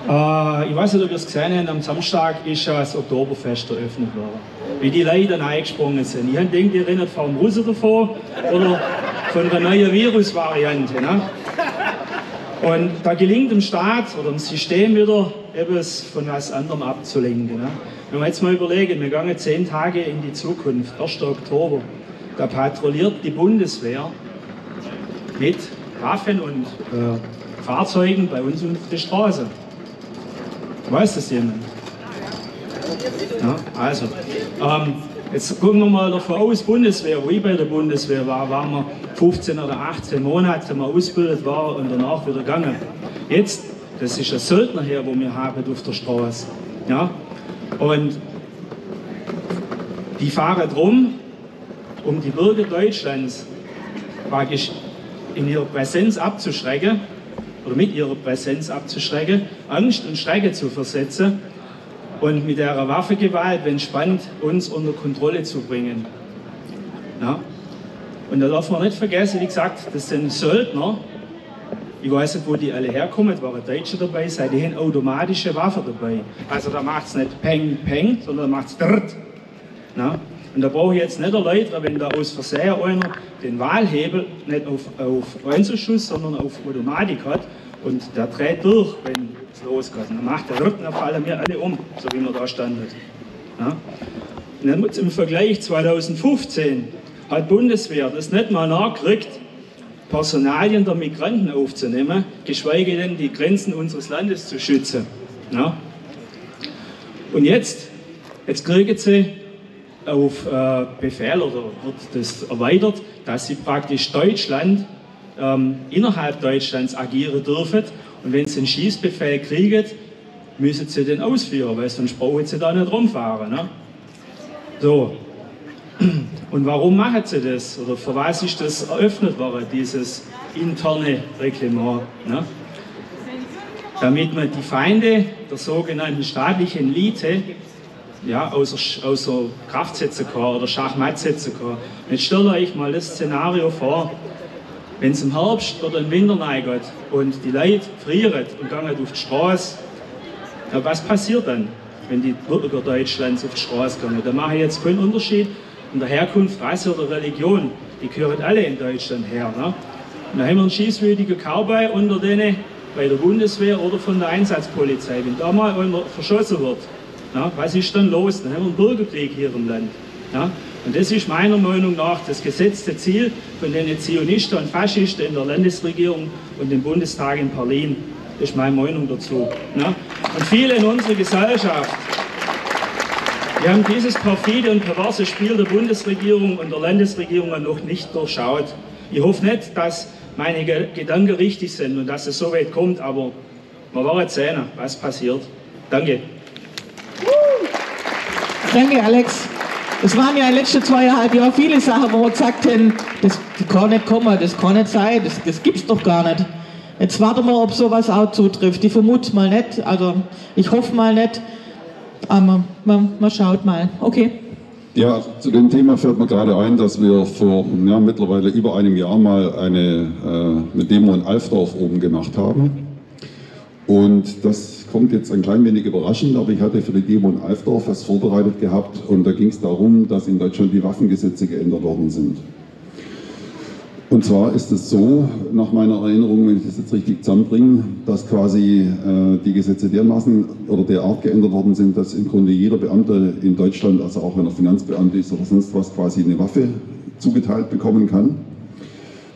[SPEAKER 7] Äh, ich weiß nicht, ob ihr es gesehen habt, am Samstag ist ja das Oktoberfest eröffnet worden. Wie die Leute dann eingesprungen sind. Ich denke, die erinnert vom Russen davon oder von der neuen Virusvariante. Ne? Und da gelingt dem Staat oder dem System wieder, etwas von was anderem abzulenken. Ne? Wenn wir jetzt mal überlegen, wir gehen zehn Tage in die Zukunft, 1. Oktober, da patrouilliert die Bundeswehr mit Waffen und äh, Fahrzeugen bei uns auf der Straße. Weiß das jemand? Ja, also, ähm, jetzt gucken wir mal davon aus, Bundeswehr, wo ich bei der Bundeswehr war, waren wir 15 oder 18 Monate mal ausgebildet war und danach wieder gegangen. Jetzt, das ist ein Söldner hier, wo wir haben auf der Straße. Ja? Und die fahren drum, um die Bürger Deutschlands praktisch in ihrer Präsenz abzuschrecken oder mit ihrer Präsenz abzuschrecken, Angst und Schrecken zu versetzen und mit ihrer Waffengewalt, wenn spannend, uns unter Kontrolle zu bringen. Ja? Und da darf man nicht vergessen, wie gesagt, das sind Söldner. Ich weiß nicht, wo die alle herkommen, es waren Deutsche dabei, sei die haben automatische Waffen dabei. Also da macht es nicht Peng, Peng, sondern macht es Drrt. Und da brauche ich jetzt nicht erläutern, wenn da aus Versehen einer den Wahlhebel nicht auf, auf Einzelschuss, sondern auf Automatik hat und der dreht durch, wenn es losgeht. Und dann macht der Rücken, dann fallen wir alle um, so wie wir da standen. Ja? Und dann im Vergleich 2015 hat Bundeswehr das nicht mal nachgekriegt, Personalien der Migranten aufzunehmen, geschweige denn die Grenzen unseres Landes zu schützen. Ja? Und jetzt, jetzt kriegen sie auf äh, Befehl oder wird das erweitert, dass sie praktisch Deutschland ähm, innerhalb Deutschlands agieren dürfen. Und wenn sie einen Schießbefehl kriegen, müssen sie den ausführen, weil sonst brauchen sie da nicht rumfahren. Ne? So. Und warum machen sie das? Oder für was ist das eröffnet worden, dieses interne Reglement? Ne? Damit man die Feinde der sogenannten staatlichen Elite ja, außer, außer Kraft setzen kann oder Schachmatt setzen kann. Jetzt stellt euch mal das Szenario vor, wenn es im Herbst oder im Winter reingeht und die Leute frieren und gehen auf die Straße, Na, was passiert dann, wenn die Bürger Deutschlands auf die Straße kommen? Da mache ich jetzt keinen Unterschied in der Herkunft, Rasse oder Religion. Die gehören alle in Deutschland her. Ne? Und da haben wir einen schießwütigen Cowboy unter denen bei der Bundeswehr oder von der Einsatzpolizei. Wenn da mal einer verschossen wird, na, was ist dann los? Dann haben wir einen Bürgerkrieg hier im Land. Ja? Und das ist meiner Meinung nach das gesetzte Ziel von den Zionisten und Faschisten in der Landesregierung und im Bundestag in Berlin. Das ist meine Meinung dazu. Ja? Und viele in unserer Gesellschaft, die haben dieses perfide und perverse Spiel der Bundesregierung und der Landesregierung noch nicht durchschaut. Ich hoffe nicht, dass meine Gedanken richtig sind und dass es so weit kommt, aber wir werden sehen, was passiert. Danke.
[SPEAKER 4] Danke, Alex. Es waren ja in den letzten zweieinhalb Jahren viele Sachen, wo wir gesagt haben, das, kann nicht kommen, das kann nicht sein, das, das gibt's doch gar nicht. Jetzt warten wir, ob sowas auch zutrifft. Ich vermute mal nicht, also ich hoffe mal nicht, aber man, man schaut mal. Okay.
[SPEAKER 1] Ja, zu dem Thema fällt mir gerade ein, dass wir vor ja, mittlerweile über einem Jahr mal eine, äh, eine Demo in Alfdorf oben gemacht haben. Und das kommt jetzt ein klein wenig überraschend, aber ich hatte für die Demo in Alfdorf was vorbereitet gehabt und da ging es darum, dass in Deutschland die Waffengesetze geändert worden sind. Und zwar ist es so, nach meiner Erinnerung, wenn ich das jetzt richtig zusammenbringe, dass quasi äh, die Gesetze dermaßen oder der Art geändert worden sind, dass im Grunde jeder Beamte in Deutschland, also auch wenn er Finanzbeamte ist oder sonst was, quasi eine Waffe zugeteilt bekommen kann.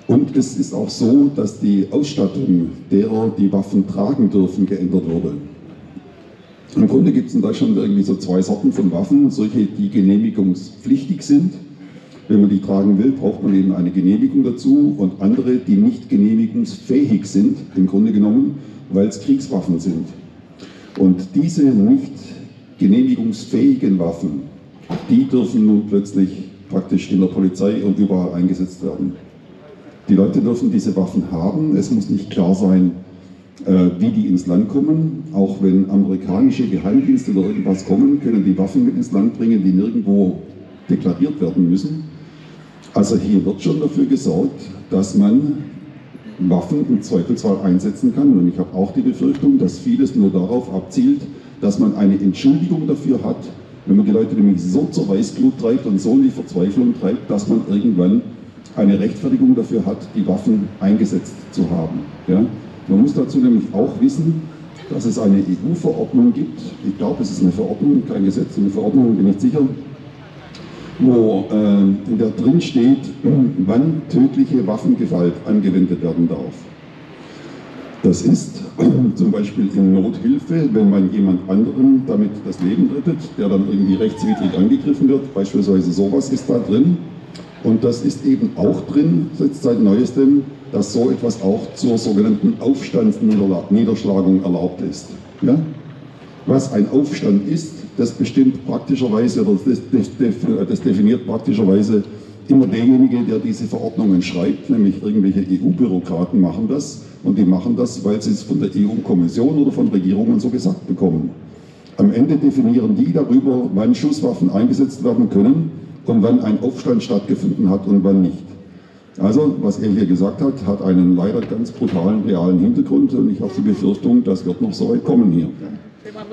[SPEAKER 1] Und es ist auch so, dass die Ausstattung derer, die Waffen tragen dürfen, geändert wurde. Im Grunde gibt es in Deutschland irgendwie so zwei Sorten von Waffen. Solche, die genehmigungspflichtig sind. Wenn man die tragen will, braucht man eben eine Genehmigung dazu. Und andere, die nicht genehmigungsfähig sind, im Grunde genommen, weil es Kriegswaffen sind. Und diese nicht genehmigungsfähigen Waffen, die dürfen nun plötzlich praktisch in der Polizei und überall eingesetzt werden. Die Leute dürfen diese Waffen haben. Es muss nicht klar sein, wie die ins Land kommen. Auch wenn amerikanische Geheimdienste oder irgendwas kommen, können die Waffen mit ins Land bringen, die nirgendwo deklariert werden müssen. Also hier wird schon dafür gesorgt, dass man Waffen im Zweifelsfall einsetzen kann. Und ich habe auch die Befürchtung, dass vieles nur darauf abzielt, dass man eine Entschuldigung dafür hat, wenn man die Leute nämlich so zur Weißglut treibt und so in die Verzweiflung treibt, dass man irgendwann eine Rechtfertigung dafür hat, die Waffen eingesetzt zu haben. Ja? Man muss dazu nämlich auch wissen, dass es eine EU-Verordnung gibt. Ich glaube, es ist eine Verordnung, kein Gesetz, eine Verordnung, bin ich sicher, wo äh, in der drin steht, wann tödliche Waffengewalt angewendet werden darf. Das ist zum Beispiel in Nothilfe, wenn man jemand anderem damit das Leben rettet, der dann irgendwie rechtswidrig angegriffen wird, beispielsweise sowas ist da drin. Und das ist eben auch drin, seit neuestem, dass so etwas auch zur sogenannten Aufstandsniederschlagung erlaubt ist. Ja? Was ein Aufstand ist, das bestimmt praktischerweise, oder das, das, das definiert praktischerweise immer derjenige, der diese Verordnungen schreibt, nämlich irgendwelche EU-Bürokraten machen das. Und die machen das, weil sie es von der EU-Kommission oder von Regierungen so gesagt bekommen. Am Ende definieren die darüber, wann Schusswaffen eingesetzt werden können und wann ein Aufstand stattgefunden hat und wann nicht. Also, was er hier gesagt hat, hat einen leider ganz brutalen, realen Hintergrund und ich habe die Befürchtung, das wird noch so weit kommen hier.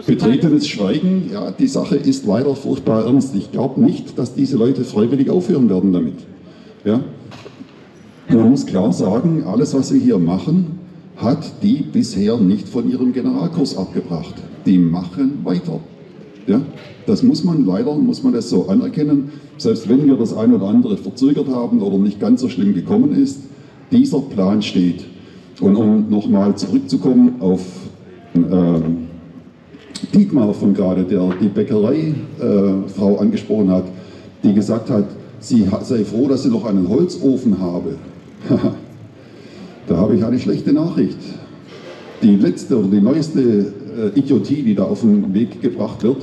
[SPEAKER 1] Betretenes Schweigen, ja, die Sache ist leider furchtbar ernst. Ich glaube nicht, dass diese Leute freiwillig aufhören werden damit. Ja? Man muss klar sagen, alles, was sie hier machen, hat die bisher nicht von ihrem Generalkurs abgebracht. Die machen weiter. Ja? Das muss man leider, muss man das so anerkennen, selbst wenn wir das ein oder andere verzögert haben oder nicht ganz so schlimm gekommen ist, dieser Plan steht. Und um nochmal zurückzukommen auf äh, Dietmar von gerade, der die Bäckereifrau äh, angesprochen hat, die gesagt hat, sie sei froh, dass sie noch einen Holzofen habe. da habe ich eine schlechte Nachricht. Die letzte oder die neueste äh, Idiotie, die da auf den Weg gebracht wird,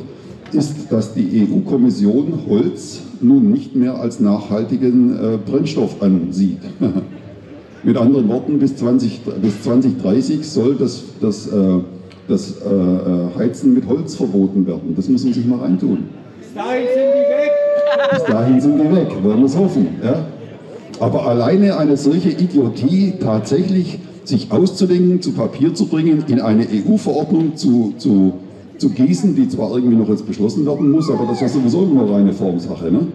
[SPEAKER 1] ist, dass die EU-Kommission Holz nun nicht mehr als nachhaltigen äh, Brennstoff ansieht. Mit anderen Worten, bis, 20, bis 2030 soll das, das, äh, das äh, äh, Heizen mit Holz verboten werden. Das muss man sich mal reintun.
[SPEAKER 8] Bis dahin sind die weg.
[SPEAKER 1] Bis dahin sind die weg, wollen wir es hoffen. Ja? Aber alleine eine solche Idiotie tatsächlich sich auszudenken, zu Papier zu bringen, in eine EU-Verordnung zu, zu zu gießen, die zwar irgendwie noch jetzt beschlossen werden muss, aber das ist ja sowieso immer reine Formsache. Ne?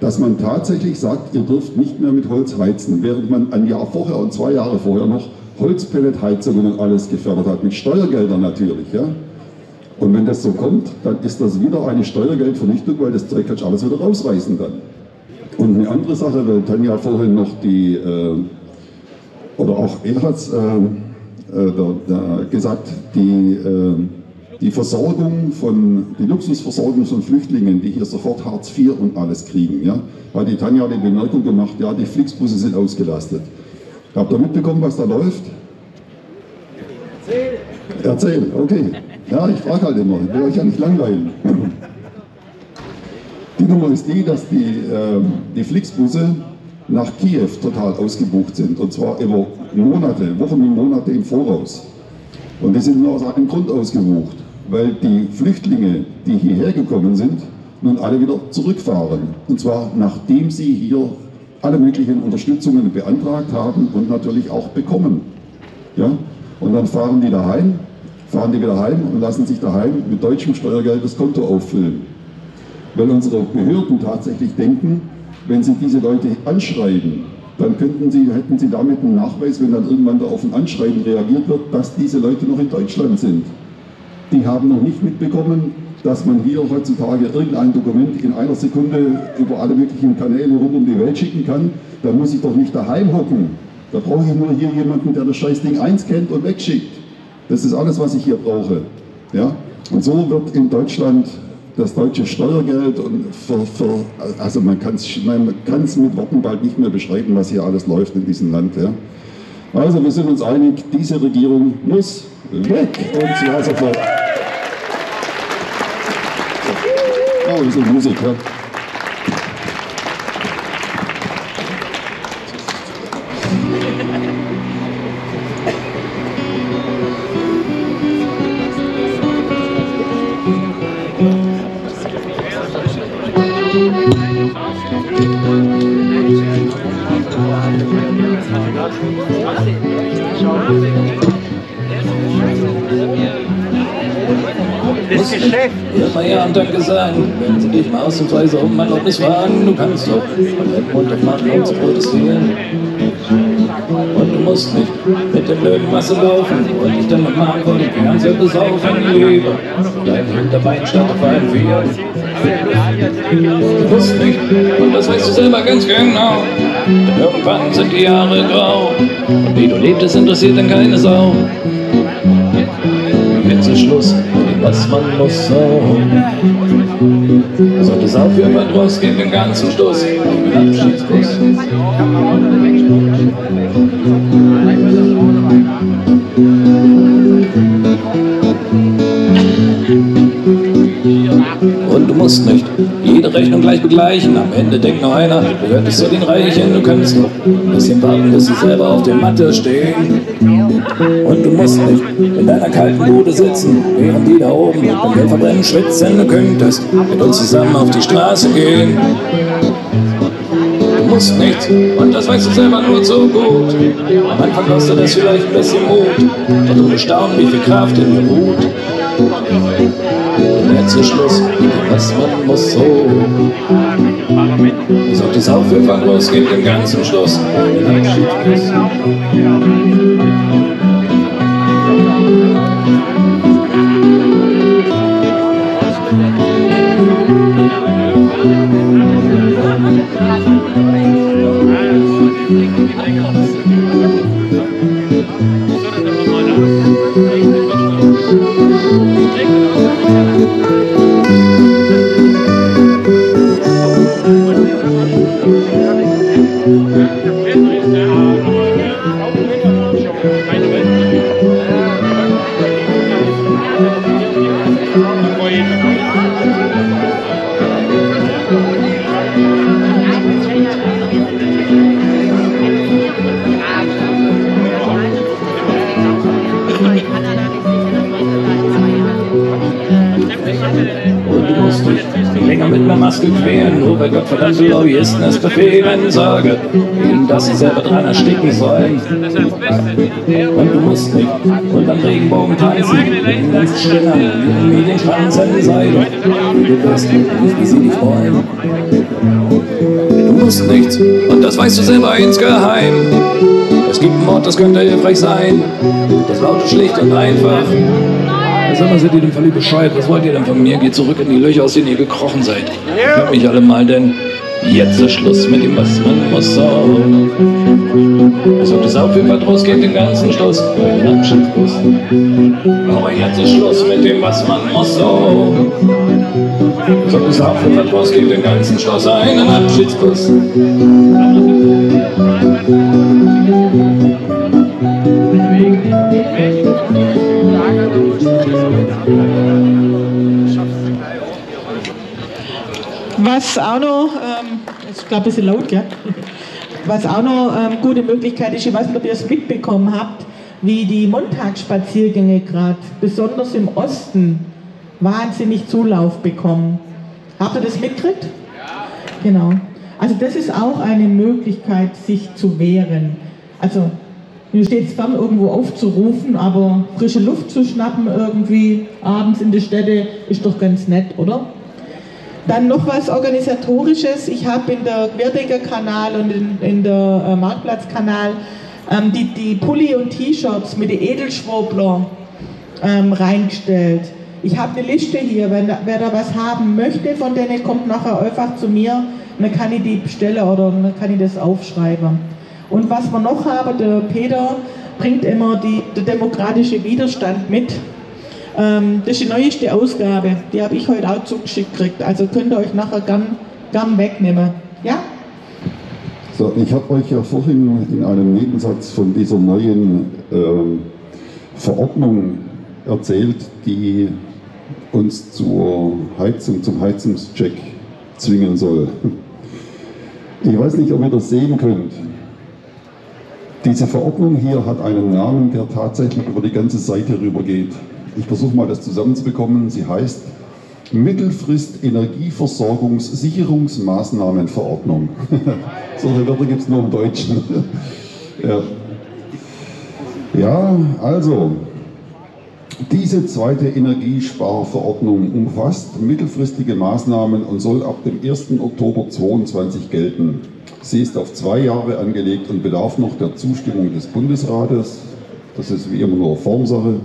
[SPEAKER 1] Dass man tatsächlich sagt, ihr dürft nicht mehr mit Holz heizen, während man ein Jahr vorher und zwei Jahre vorher noch Holzpelletheizungen und alles gefördert hat, mit Steuergeldern natürlich. Ja? Und wenn das so kommt, dann ist das wieder eine Steuergeldvernichtung, weil das Zeug kannst du alles wieder rausreißen dann. Und eine andere Sache, weil Tanja vorhin noch die, äh, oder auch er hat es äh, äh, gesagt, die, äh, die Versorgung von, die Luxusversorgung von Flüchtlingen, die hier sofort Hartz IV und alles kriegen, ja, hat die Tanja die Bemerkung gemacht, ja, die Flixbusse sind ausgelastet. Habt ihr mitbekommen, was da läuft? Erzähl. Erzähl, okay. Ja, ich frage halt immer, ich will euch ja nicht langweilen. Die Nummer ist die, dass die, äh, die Flixbusse nach Kiew total ausgebucht sind. Und zwar über Monate, Wochen und Monate im Voraus. Und die sind nur aus einem Grund ausgebucht, weil die Flüchtlinge, die hierher gekommen sind, nun alle wieder zurückfahren. Und zwar nachdem sie hier alle möglichen Unterstützungen beantragt haben und natürlich auch bekommen. Ja? Und dann fahren die daheim fahren die wieder heim und lassen sich daheim mit deutschem Steuergeld das Konto auffüllen. Weil unsere Behörden tatsächlich denken, wenn sie diese Leute anschreiben, dann könnten sie, hätten sie damit einen Nachweis, wenn dann irgendwann da auf ein Anschreiben reagiert wird, dass diese Leute noch in Deutschland sind. Die haben noch nicht mitbekommen, dass man hier heutzutage irgendein Dokument in einer Sekunde über alle möglichen Kanäle rund um die Welt schicken kann. Da muss ich doch nicht daheim hocken. Da brauche ich nur hier jemanden, der das Scheißding einscannt und wegschickt. Das ist alles, was ich hier brauche. Ja? Und so wird in Deutschland das deutsche Steuergeld und für, für, also man kann es mit Worten bald nicht mehr beschreiben, was hier alles läuft in diesem Land. Ja? Also wir sind uns einig, diese Regierung muss weg und zwar sofort. Oh, das ist Musik, ja.
[SPEAKER 9] Geschäft. Hört mal ja und danke sagen, wenn sie dich mal ausnahmsweise um Erlaubnis fragen, du kannst doch Mund aufmachen, um zu protestieren. Und du musst nicht mit der blöden Masse laufen und dich dann nochmal vor die Fernseher besaufen, lieber. Dein Hinterbein statt auf einem Vier. Du musst nicht, und das weißt du selber ganz genau. Denn irgendwann sind die Jahre grau. Und wie du lebtest, interessiert dann keine Sau. Jetzt ist Schluss, was man muss so. Sollte es auf jeden Fall rausgehen, den ganzen Schluss. Abschiedskuss. Und du musst nicht Rechnung gleich begleichen. Am Ende denkt nur einer, du gehörst zu den Reichen. Du kannst noch ein bisschen warten, bis sie selber auf der Matte stehen. Und du musst nicht in deiner kalten Bude sitzen, während die da oben im Geld verbrennen schwitzen. Du könntest mit uns zusammen auf die Straße gehen. Du musst nicht, und das weißt du selber nur zu gut. Am Anfang kostet das vielleicht ein bisschen Mut, doch du wirst staunen, wie viel Kraft in dir ruht. Und jetzt ist Schluss, was man muss so. Es auf jeden Fall losgehen, den ganzen Schluss. Den Abschiedskuss. Maske queren, nur weil gottverdammte Lobbyisten es befehlen. Sage ihnen, dass sie selber dran ersticken sollen. Und du musst nicht unterm Regenbogen tanzen, in ganz Stängern, ihren Medienschwanzen sei doch, du wirst nicht, wie sie dich wollen. Du musst nichts, und das weißt du selber insgeheim. Es gibt ein Wort, das könnte hilfreich sein. Das lautet schlicht und einfach. Sag mal, seid ihr denn völlig bescheuert? Was wollt ihr denn von mir? Geht zurück in die Löcher, aus denen ihr gekrochen seid. Hört mich alle mal, denn jetzt ist Schluss mit dem, was man muss. So. Also das Apfelpatros geht den ganzen Schluss. Aber jetzt ist Schluss mit dem, was man muss. So. So das Apfelpatros geht den ganzen Schluss. Einen Abschiedskuss.
[SPEAKER 4] Was auch noch, ähm, ist glaube ein bisschen laut, gell? Was auch noch ähm, gute Möglichkeit ist, ich weiß nicht, ob ihr es mitbekommen habt, wie die Montagsspaziergänge gerade, besonders im Osten, wahnsinnig Zulauf bekommen. Habt ihr das mitgekriegt? Ja. Genau. Also das ist auch eine Möglichkeit, sich zu wehren. Also mir steht es fern, irgendwo aufzurufen, aber frische Luft zu schnappen irgendwie abends in der Städte ist doch ganz nett, oder? Dann noch was Organisatorisches. Ich habe in der Querdenker-Kanal und in, in der äh, Marktplatz-Kanal ähm, die, die Pulli und T-Shirts mit den Edelschwurbler ähm, reingestellt. Ich habe eine Liste hier, wenn, wer da was haben möchte, von denen kommt nachher einfach zu mir, dann kann ich die bestellen oder dann kann ich das aufschreiben. Und was wir noch haben, der Peter bringt immer die, der demokratische Widerstand mit. Ähm, das ist die neueste Ausgabe, die habe ich heute auch zugeschickt gekriegt. Also könnt ihr euch nachher gern, gern wegnehmen. Ja?
[SPEAKER 1] So, ich habe euch ja vorhin in einem Nebensatz von dieser neuen ähm, Verordnung erzählt, die uns zur Heizung, zum Heizungscheck zwingen soll. Ich weiß nicht, ob ihr das sehen könnt. Diese Verordnung hier hat einen Namen, der tatsächlich über die ganze Seite rübergeht. Ich versuche mal das zusammenzubekommen. Sie heißt Mittelfrist Energieversorgungssicherungsmaßnahmenverordnung. Solche Wörter gibt es nur im Deutschen. ja. ja, also, diese zweite Energiesparverordnung umfasst mittelfristige Maßnahmen und soll ab dem 1. Oktober 2022 gelten. Sie ist auf zwei Jahre angelegt und bedarf noch der Zustimmung des Bundesrates. Das ist wie immer nur Formsache.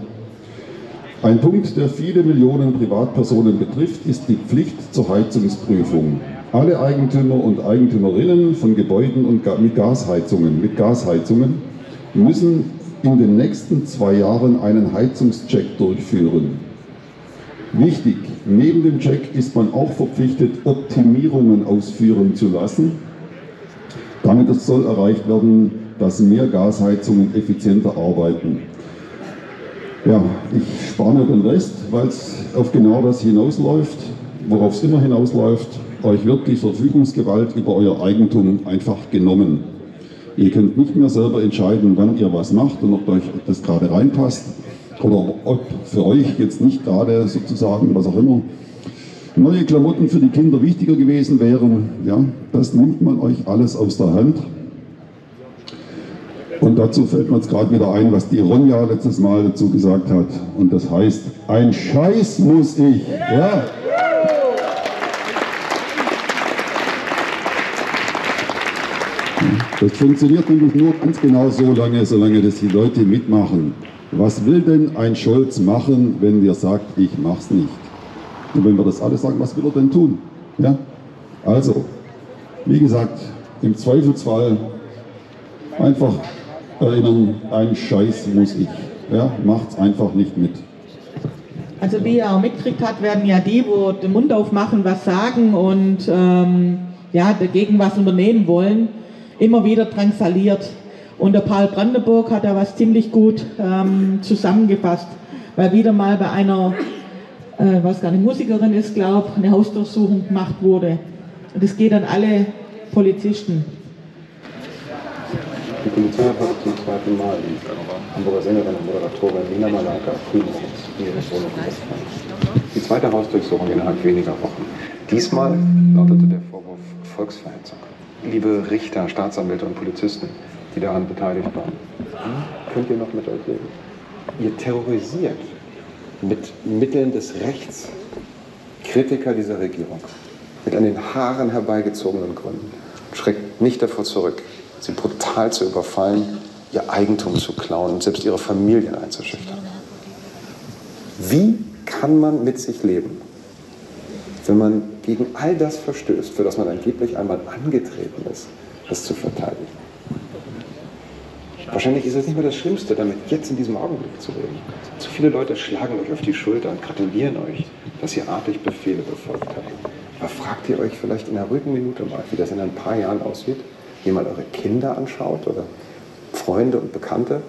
[SPEAKER 1] Ein Punkt, der viele Millionen Privatpersonen betrifft, ist die Pflicht zur Heizungsprüfung. Alle Eigentümer und Eigentümerinnen von Gebäuden und mit Gasheizungen, mit Gasheizungen müssen in den nächsten zwei Jahren einen Heizungscheck durchführen. Wichtig, neben dem Check ist man auch verpflichtet, Optimierungen ausführen zu lassen. Damit soll erreicht werden, dass mehr Gasheizungen effizienter arbeiten. Ja, ich spare mir den Rest, weil es auf genau das hinausläuft, worauf es immer hinausläuft. Euch wird die Verfügungsgewalt über euer Eigentum einfach genommen. Ihr könnt nicht mehr selber entscheiden, wann ihr was macht und ob euch das gerade reinpasst oder ob für euch jetzt nicht gerade sozusagen, was auch immer, neue Klamotten für die Kinder wichtiger gewesen wären. Ja, das nimmt man euch alles aus der Hand und dazu fällt jetzt gerade wieder ein, was die Ronja letztes Mal dazu gesagt hat. Und das heißt, ein Scheiß muss ich. Ja. Das funktioniert nämlich nur ganz genau so lange, solange das die Leute mitmachen. Was will denn ein Scholz machen, wenn wir sagt, ich mach's nicht? Und wenn wir das alle sagen, was will er denn tun? Ja? Also, wie gesagt, im Zweifelsfall einfach erinnern, ein Scheiß muss ich. Ja, macht's einfach nicht mit.
[SPEAKER 4] Also wie ihr auch mitgekriegt habt, werden ja die, wo den Mund aufmachen, was sagen und ähm, ja, dagegen was unternehmen wollen, immer wieder drangsaliert. Und der Paul Brandenburg hat da was ziemlich gut ähm, zusammengefasst, weil wieder mal bei einer, äh, was gar nicht Musikerin ist, glaube eine Hausdurchsuchung gemacht wurde. Und das geht an alle Polizisten.
[SPEAKER 10] Die Polizei hat zum zweiten Mal die Hamburger Sängerin und Moderatorin Nina Malaka in ihre Wohnung Die zweite Hausdurchsuchung innerhalb weniger Wochen. Diesmal lautete der Vorwurf Volksverhetzung. Liebe Richter, Staatsanwälte und Polizisten, die daran beteiligt waren, könnt ihr noch mit euch leben? Ihr terrorisiert mit Mitteln des Rechts Kritiker dieser Regierung mit an den Haaren herbeigezogenen Gründen. Schreckt nicht davor zurück, sie brutal zu überfallen, ihr Eigentum zu klauen und selbst ihre Familien einzuschüchtern. Wie kann man mit sich leben, wenn man gegen all das verstößt, für das man angeblich einmal angetreten ist, das zu verteidigen? Wahrscheinlich ist es nicht mehr das Schlimmste, damit jetzt in diesem Augenblick zu reden. Zu viele Leute schlagen euch auf die Schulter und gratulieren euch, dass ihr artig Befehle befolgt habt. Aber fragt ihr euch vielleicht in einer ruhigen Minute mal, wie das in ein paar Jahren aussieht? Mal eure Kinder anschaut oder Freunde und Bekannte?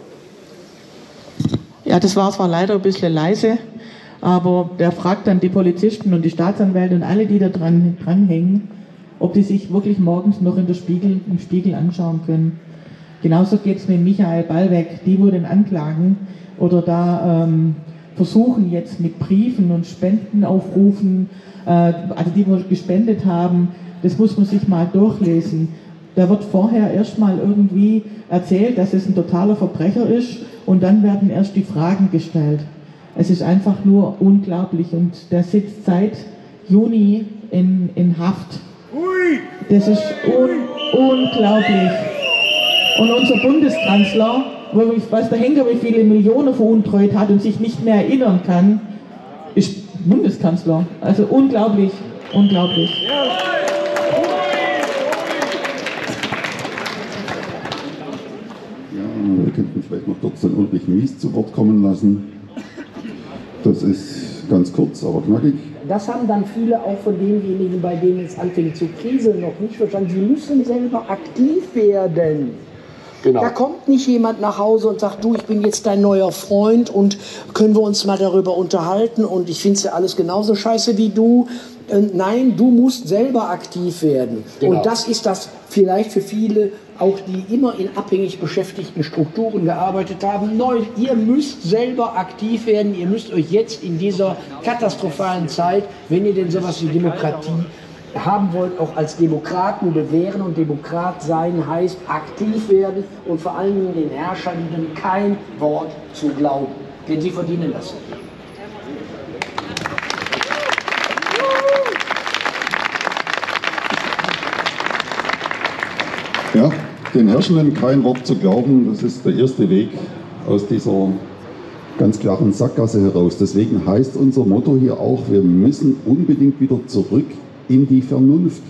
[SPEAKER 4] Ja, das war zwar leider ein bisschen leise, aber der fragt dann die Polizisten und die Staatsanwälte und alle, die da dran dranhängen, ob die sich wirklich morgens noch in der Spiegel, im Spiegel anschauen können. Genauso geht es mit Michael Ballweg, die wo den anklagen oder da ähm, versuchen jetzt mit Briefen und Spendenaufrufen, äh, also die wo gespendet haben, das muss man sich mal durchlesen. Da wird vorher erstmal irgendwie erzählt, dass es ein totaler Verbrecher ist und dann werden erst die Fragen gestellt. Es ist einfach nur unglaublich und der sitzt seit Juni in, in Haft. Das ist un unglaublich. Und unser Bundeskanzler, wo ich weiß der Henker, wie viele Millionen veruntreut hat und sich nicht mehr erinnern kann, ist Bundeskanzler. Also unglaublich, unglaublich.
[SPEAKER 1] wir könnten vielleicht noch kurz den Ulrich Mies zu Wort kommen lassen. Das ist ganz kurz, aber knackig.
[SPEAKER 11] Das haben dann viele auch von denjenigen, bei denen es anfing zu kriseln, noch nicht verstanden. Sie müssen selber aktiv werden. Genau. Da kommt nicht jemand nach Hause und sagt, du, ich bin jetzt dein neuer Freund und können wir uns mal darüber unterhalten und ich finde es ja alles genauso scheiße wie du. Äh, nein, du musst selber aktiv werden. Genau. Und das ist das vielleicht für viele auch die immer in abhängig beschäftigten Strukturen gearbeitet haben. Neu, ihr müsst selber aktiv werden, ihr müsst euch jetzt in dieser katastrophalen Zeit, wenn ihr denn sowas wie Demokratie haben wollt, auch als Demokraten bewähren. Und Demokrat sein heißt aktiv werden und vor allen Dingen den Herrschenden kein Wort zu glauben. Denn sie verdienen das.
[SPEAKER 1] Ja, den Herrschenden kein Wort zu glauben, das ist der erste Weg aus dieser ganz klaren Sackgasse heraus. Deswegen heißt unser Motto hier auch, wir müssen unbedingt wieder zurück in die Vernunft.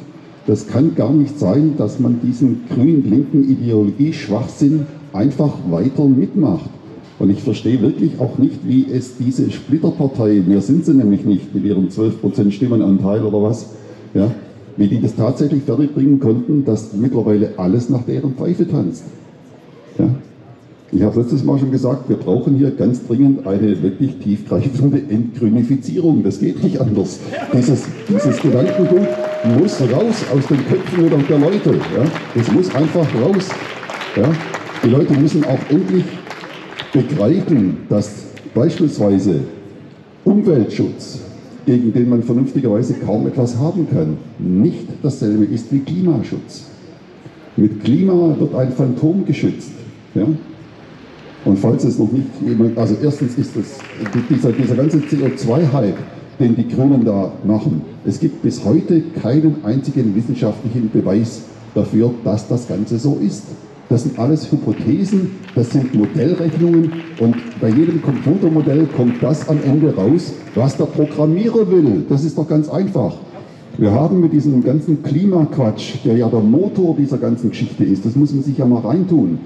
[SPEAKER 1] Das kann gar nicht sein, dass man diesen grün-linken Ideologie-Schwachsinn einfach weiter mitmacht. Und ich verstehe wirklich auch nicht, wie es diese Splitterpartei, mehr sind sie nämlich nicht mit ihrem 12% Stimmenanteil oder was, ja, wie die das tatsächlich fertigbringen konnten, dass mittlerweile alles nach deren Pfeife tanzt. Ja? Ich habe letztes Mal schon gesagt, wir brauchen hier ganz dringend eine wirklich tiefgreifende Entgrünifizierung. Das geht nicht anders. Dieses, dieses Gedankengut muss raus aus den Köpfen der Leute. Ja? Es muss einfach raus. Ja? Die Leute müssen auch endlich begreifen, dass beispielsweise Umweltschutz, gegen den man vernünftigerweise kaum etwas haben kann, nicht dasselbe ist wie Klimaschutz. Mit Klima wird ein Phantom geschützt. Ja? Und falls es noch nicht jemand, also erstens ist es dieser, dieser ganze CO2-Hype, den die Grünen da machen, es gibt bis heute keinen einzigen wissenschaftlichen Beweis dafür, dass das Ganze so ist. Das sind alles Hypothesen, das sind Modellrechnungen und bei jedem Computermodell kommt das am Ende raus, was der Programmierer will. Das ist doch ganz einfach. Wir haben mit diesem ganzen Klimaquatsch, der ja der Motor dieser ganzen Geschichte ist, das muss man sich ja mal reintun,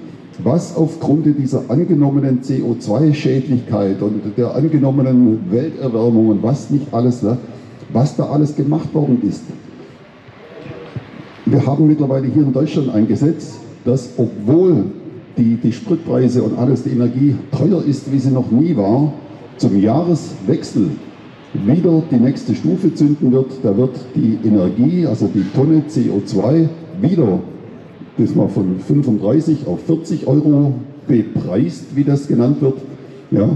[SPEAKER 1] was aufgrund dieser angenommenen CO2-Schädlichkeit und der angenommenen Welterwärmung und was nicht alles, ne, was da alles gemacht worden ist. Wir haben mittlerweile hier in Deutschland ein Gesetz, dass obwohl die, die Spritpreise und alles, die Energie teuer ist, wie sie noch nie war, zum Jahreswechsel wieder die nächste Stufe zünden wird. Da wird die Energie, also die Tonne CO2, wieder das mal von 35 auf 40 Euro bepreist, wie das genannt wird. Ja,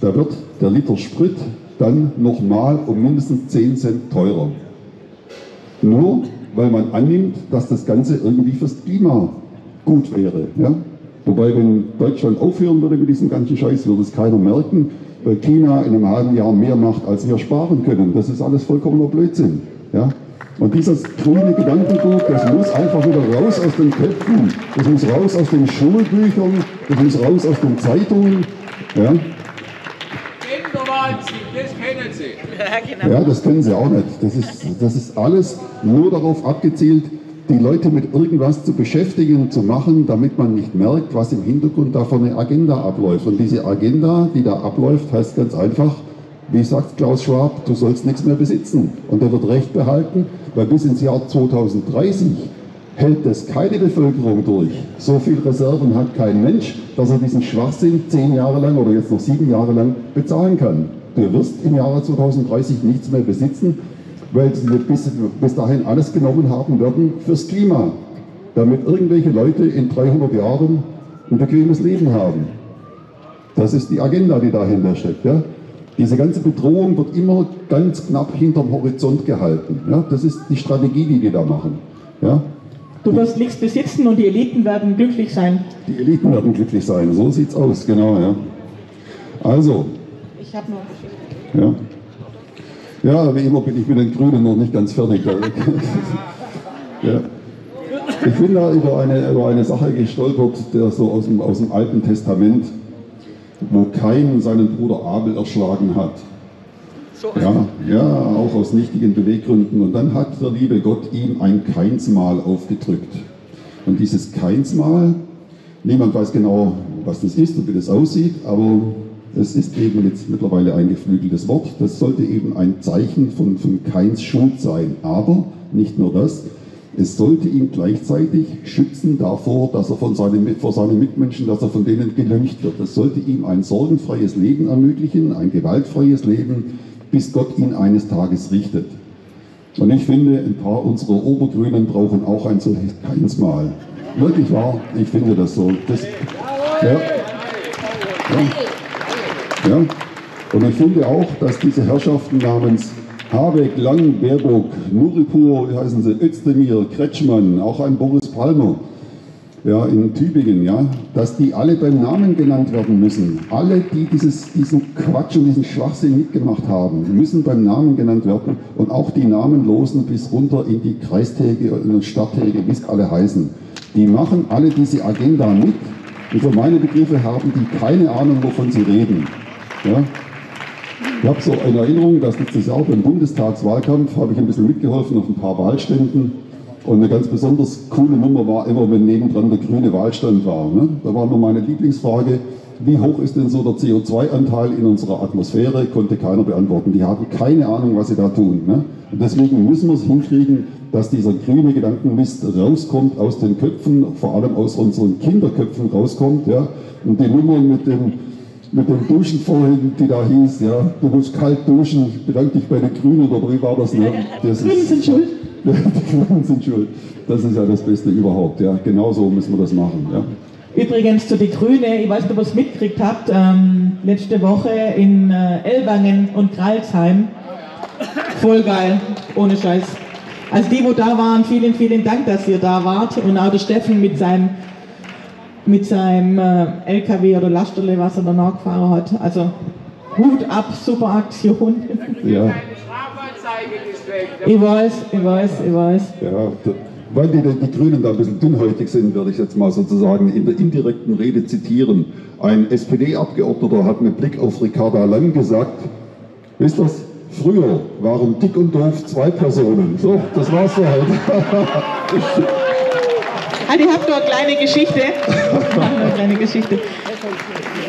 [SPEAKER 1] da wird der Liter Sprit dann nochmal um mindestens 10 Cent teurer. Nur weil man annimmt, dass das Ganze irgendwie fürs Klima gut wäre. Ja? Wobei, wenn Deutschland aufhören würde mit diesem ganzen Scheiß, würde es keiner merken, weil China in einem halben Jahr mehr macht, als wir sparen können. Das ist alles vollkommener Blödsinn. Ja? Und dieses grüne Gedankengut, das muss einfach wieder raus aus den Köpfen, das muss raus aus den Schulbüchern, das muss raus aus den Zeitungen. Ja? das kennen Sie. Ja, das kennen Sie auch nicht. Das ist, das ist alles nur darauf abgezielt, die Leute mit irgendwas zu beschäftigen, zu machen, damit man nicht merkt, was im Hintergrund da für eine Agenda abläuft. Und diese Agenda, die da abläuft, heißt ganz einfach, wie sagt Klaus Schwab, du sollst nichts mehr besitzen. Und er wird Recht behalten, weil bis ins Jahr 2030 hält das keine Bevölkerung durch. So viel Reserven hat kein Mensch, dass er diesen Schwachsinn zehn Jahre lang oder jetzt noch sieben Jahre lang bezahlen kann. Du wirst im Jahre 2030 nichts mehr besitzen, weil sie bis, bis dahin alles genommen haben werden fürs Klima, damit irgendwelche Leute in 300 Jahren ein bequemes Leben haben. Das ist die Agenda, die dahinter steckt. Ja? Diese ganze Bedrohung wird immer ganz knapp hinterm Horizont gehalten. Ja? Das ist die Strategie, die die da machen. Ja?
[SPEAKER 4] Du wirst nichts besitzen und die Eliten werden glücklich sein.
[SPEAKER 1] Die Eliten werden glücklich sein, so sieht's aus, genau. Ja. Also.
[SPEAKER 4] Ich habe noch eine
[SPEAKER 1] Geschichte. Ja. Ja, wie immer bin ich mit den Grünen noch nicht ganz fertig. ja. Ich bin da über eine, über eine Sache gestolpert, der so aus dem, aus dem Alten Testament wo Kain seinen Bruder Abel erschlagen hat. Ja, ja, auch aus nichtigen Beweggründen. Und dann hat der liebe Gott ihm ein Keinsmal aufgedrückt. Und dieses Keinsmal, niemand weiß genau, was das ist und wie das aussieht, aber es ist eben jetzt mittlerweile ein geflügeltes Wort. Das sollte eben ein Zeichen von, von Keins Schuld sein. Aber nicht nur das, es sollte ihn gleichzeitig schützen davor, dass er von seinen, vor seinen Mitmenschen, dass er von denen gelüncht wird. Es sollte ihm ein sorgenfreies Leben ermöglichen, ein gewaltfreies Leben, bis Gott ihn eines Tages richtet. Und ich finde, ein paar unserer Obergrünen brauchen auch ein solches keins Mal. Wirklich wahr, ich finde das so. Das, ja, ja, ja. Und ich finde auch, dass diese Herrschaften namens Habeck, Lang, Baerbock, Nuripur, wie heißen sie, Özdemir, Kretschmann, auch ein Boris Palmer, ja, in Tübingen, ja, dass die alle beim Namen genannt werden müssen. Alle, die dieses, diesen Quatsch und diesen Schwachsinn mitgemacht haben, müssen beim Namen genannt werden und auch die Namenlosen bis runter in die Kreistäge und Stadttäge, bis alle heißen. Die machen alle diese Agenda mit und für meine Begriffe haben die keine Ahnung, wovon sie reden. Ja, ich habe so eine Erinnerung, dass letztes Jahr beim Bundestagswahlkampf habe ich ein bisschen mitgeholfen auf ein paar Wahlständen. Und eine ganz besonders coole Nummer war immer, wenn nebendran der grüne Wahlstand war. Ne? Da war immer meine Lieblingsfrage, wie hoch ist denn so der CO2-Anteil in unserer Atmosphäre? Konnte keiner beantworten. Die hatten keine Ahnung, was sie da tun. Ne? Und deswegen müssen wir es hinkriegen, dass dieser grüne Gedankenmist rauskommt aus den Köpfen, vor allem aus unseren Kinderköpfen rauskommt. Ja? Und die Nummer mit dem mit dem Duschen vorhin, die da hieß, ja, du musst kalt duschen, bedanke dich bei den Grünen, oder wie war das? Ne?
[SPEAKER 4] Das Grünen sind schuld.
[SPEAKER 1] die Grünen sind schuld. Das ist ja das Beste überhaupt, ja. Genauso müssen wir das machen, ja.
[SPEAKER 4] Übrigens zu den Grünen, ich weiß nicht, ob ihr es mitgekriegt habt, ähm, letzte Woche in äh, Elwangen und Kralsheim. Voll geil, ohne Scheiß. Also die, wo da waren, vielen, vielen Dank, dass ihr da wart. Und auch der Steffen mit seinem mit seinem äh, LKW oder Lasterle, was er danach gefahren hat. Also Hut ab, super Aktion.
[SPEAKER 1] Ja.
[SPEAKER 4] Ich weiß, ich weiß, ich weiß.
[SPEAKER 1] Ja, weil die, die Grünen da ein bisschen dünnhäutig sind, würde ich jetzt mal sozusagen in der indirekten Rede zitieren. Ein SPD-Abgeordneter hat mit Blick auf Ricarda Lang gesagt, wisst ihr, früher waren dick und doof zwei Personen. So, das war's für heute.
[SPEAKER 4] Also ich habe da eine kleine Geschichte. eine kleine Geschichte.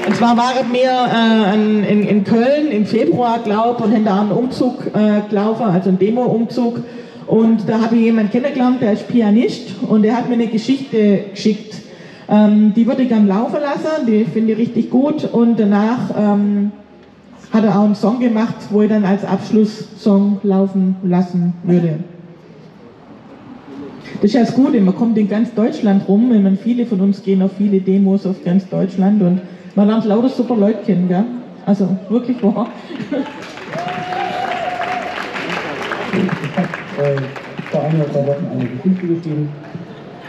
[SPEAKER 4] Und zwar waren wir äh, in, in, Köln im Februar, glaube und haben da einen Umzug äh, gelaufen, also einen Demo-Umzug. Und da habe ich jemanden kennengelernt, der ist Pianist und der hat mir eine Geschichte geschickt. Ähm, die würde ich gerne laufen lassen, die finde ich richtig gut. Und danach ähm, hat er auch einen Song gemacht, wo ich dann als Abschlusssong laufen lassen würde. Das ist ja das Gute, man kommt in ganz Deutschland rum, wenn man viele von uns gehen auf viele Demos auf ganz Deutschland und man lernt lauter super Leute kennen, gell? Also wirklich wahr.
[SPEAKER 12] vor ein oder zwei Wochen eine Geschichte geschrieben.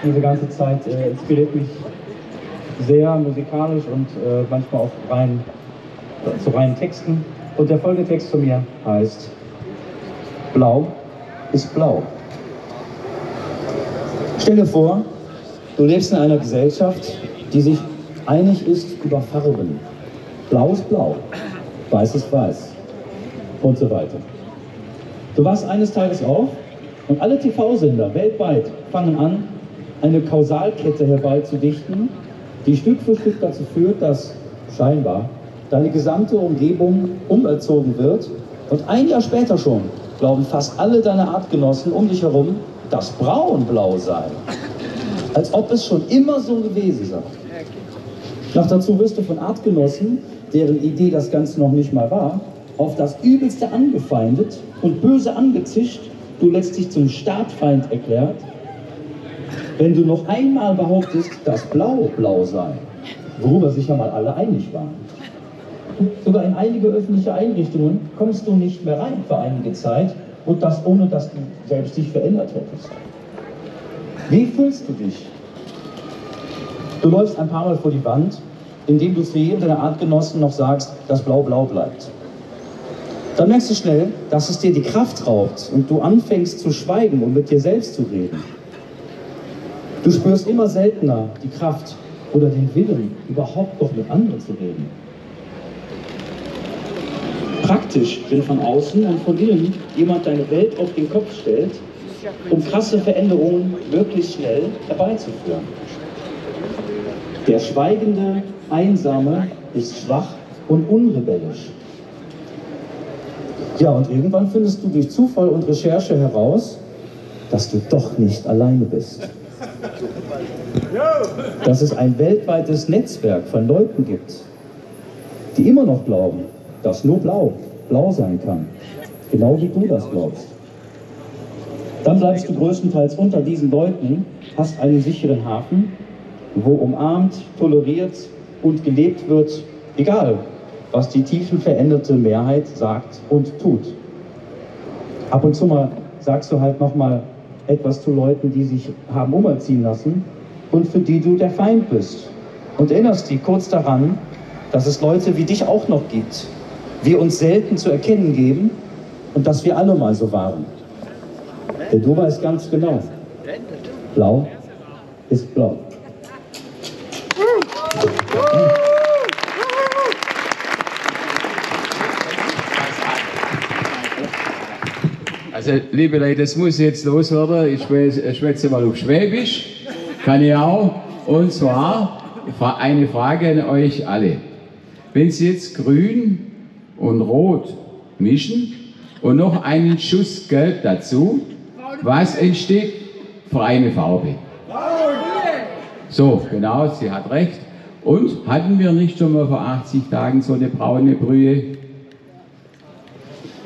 [SPEAKER 12] Diese ganze Zeit äh, inspiriert mich sehr musikalisch und äh, manchmal auch rein, äh, zu reinen Texten. Und der Folgetext von mir heißt Blau ist blau. Stell dir vor, du lebst in einer Gesellschaft, die sich einig ist über Farben. Blau ist blau, weiß ist weiß und so weiter. Du wachst eines Tages auf und alle TV-Sender weltweit fangen an, eine Kausalkette herbeizudichten, die Stück für Stück dazu führt, dass scheinbar deine gesamte Umgebung umerzogen wird und ein Jahr später schon glauben fast alle deine Artgenossen um dich herum, dass Braun blau sei. Als ob es schon immer so gewesen sei. Noch dazu wirst du von Artgenossen, deren Idee das Ganze noch nicht mal war, auf das Übelste angefeindet und böse angezischt, du letztlich zum Staatfeind erklärt, wenn du noch einmal behauptest, dass Blau blau sei, worüber sich ja mal alle einig waren. Sogar in einige öffentliche Einrichtungen kommst du nicht mehr rein für einige Zeit und das ohne, dass du selbst dich verändert hättest. Wie fühlst du dich? Du läufst ein paar Mal vor die Wand, indem du zu jedem deiner Artgenossen noch sagst, dass Blau blau bleibt. Dann merkst du schnell, dass es dir die Kraft raubt und du anfängst zu schweigen und mit dir selbst zu reden. Du spürst immer seltener die Kraft oder den Willen, überhaupt noch mit anderen zu reden. Praktisch, wenn von außen und von innen jemand deine Welt auf den Kopf stellt, um krasse Veränderungen möglichst schnell herbeizuführen. Der schweigende, einsame ist schwach und unrebellisch. Ja, und irgendwann findest du durch Zufall und Recherche heraus, dass du doch nicht alleine bist dass es ein weltweites Netzwerk von Leuten gibt, die immer noch glauben, dass nur Blau blau sein kann. Genau wie du das glaubst. Dann bleibst du größtenteils unter diesen Leuten, hast einen sicheren Hafen, wo umarmt, toleriert und gelebt wird, egal was die tiefenveränderte Mehrheit sagt und tut. Ab und zu mal sagst du halt nochmal etwas zu Leuten, die sich haben umerziehen lassen und für die du der Feind bist. Und erinnerst dich kurz daran, dass es Leute wie dich auch noch gibt, wir uns selten zu erkennen geben und dass wir alle mal so waren. Denn du weißt ganz genau, blau ist blau.
[SPEAKER 5] Also, liebe Leute, das muss jetzt loswerden. Ich schwätze mal auf Schwäbisch. Kann ich auch. Und zwar eine Frage an euch alle. Wenn Sie jetzt grün und rot mischen und noch einen Schuss gelb dazu, was entsteht für eine Farbe? So, genau, sie hat recht. Und hatten wir nicht schon mal vor 80 Tagen so eine braune Brühe?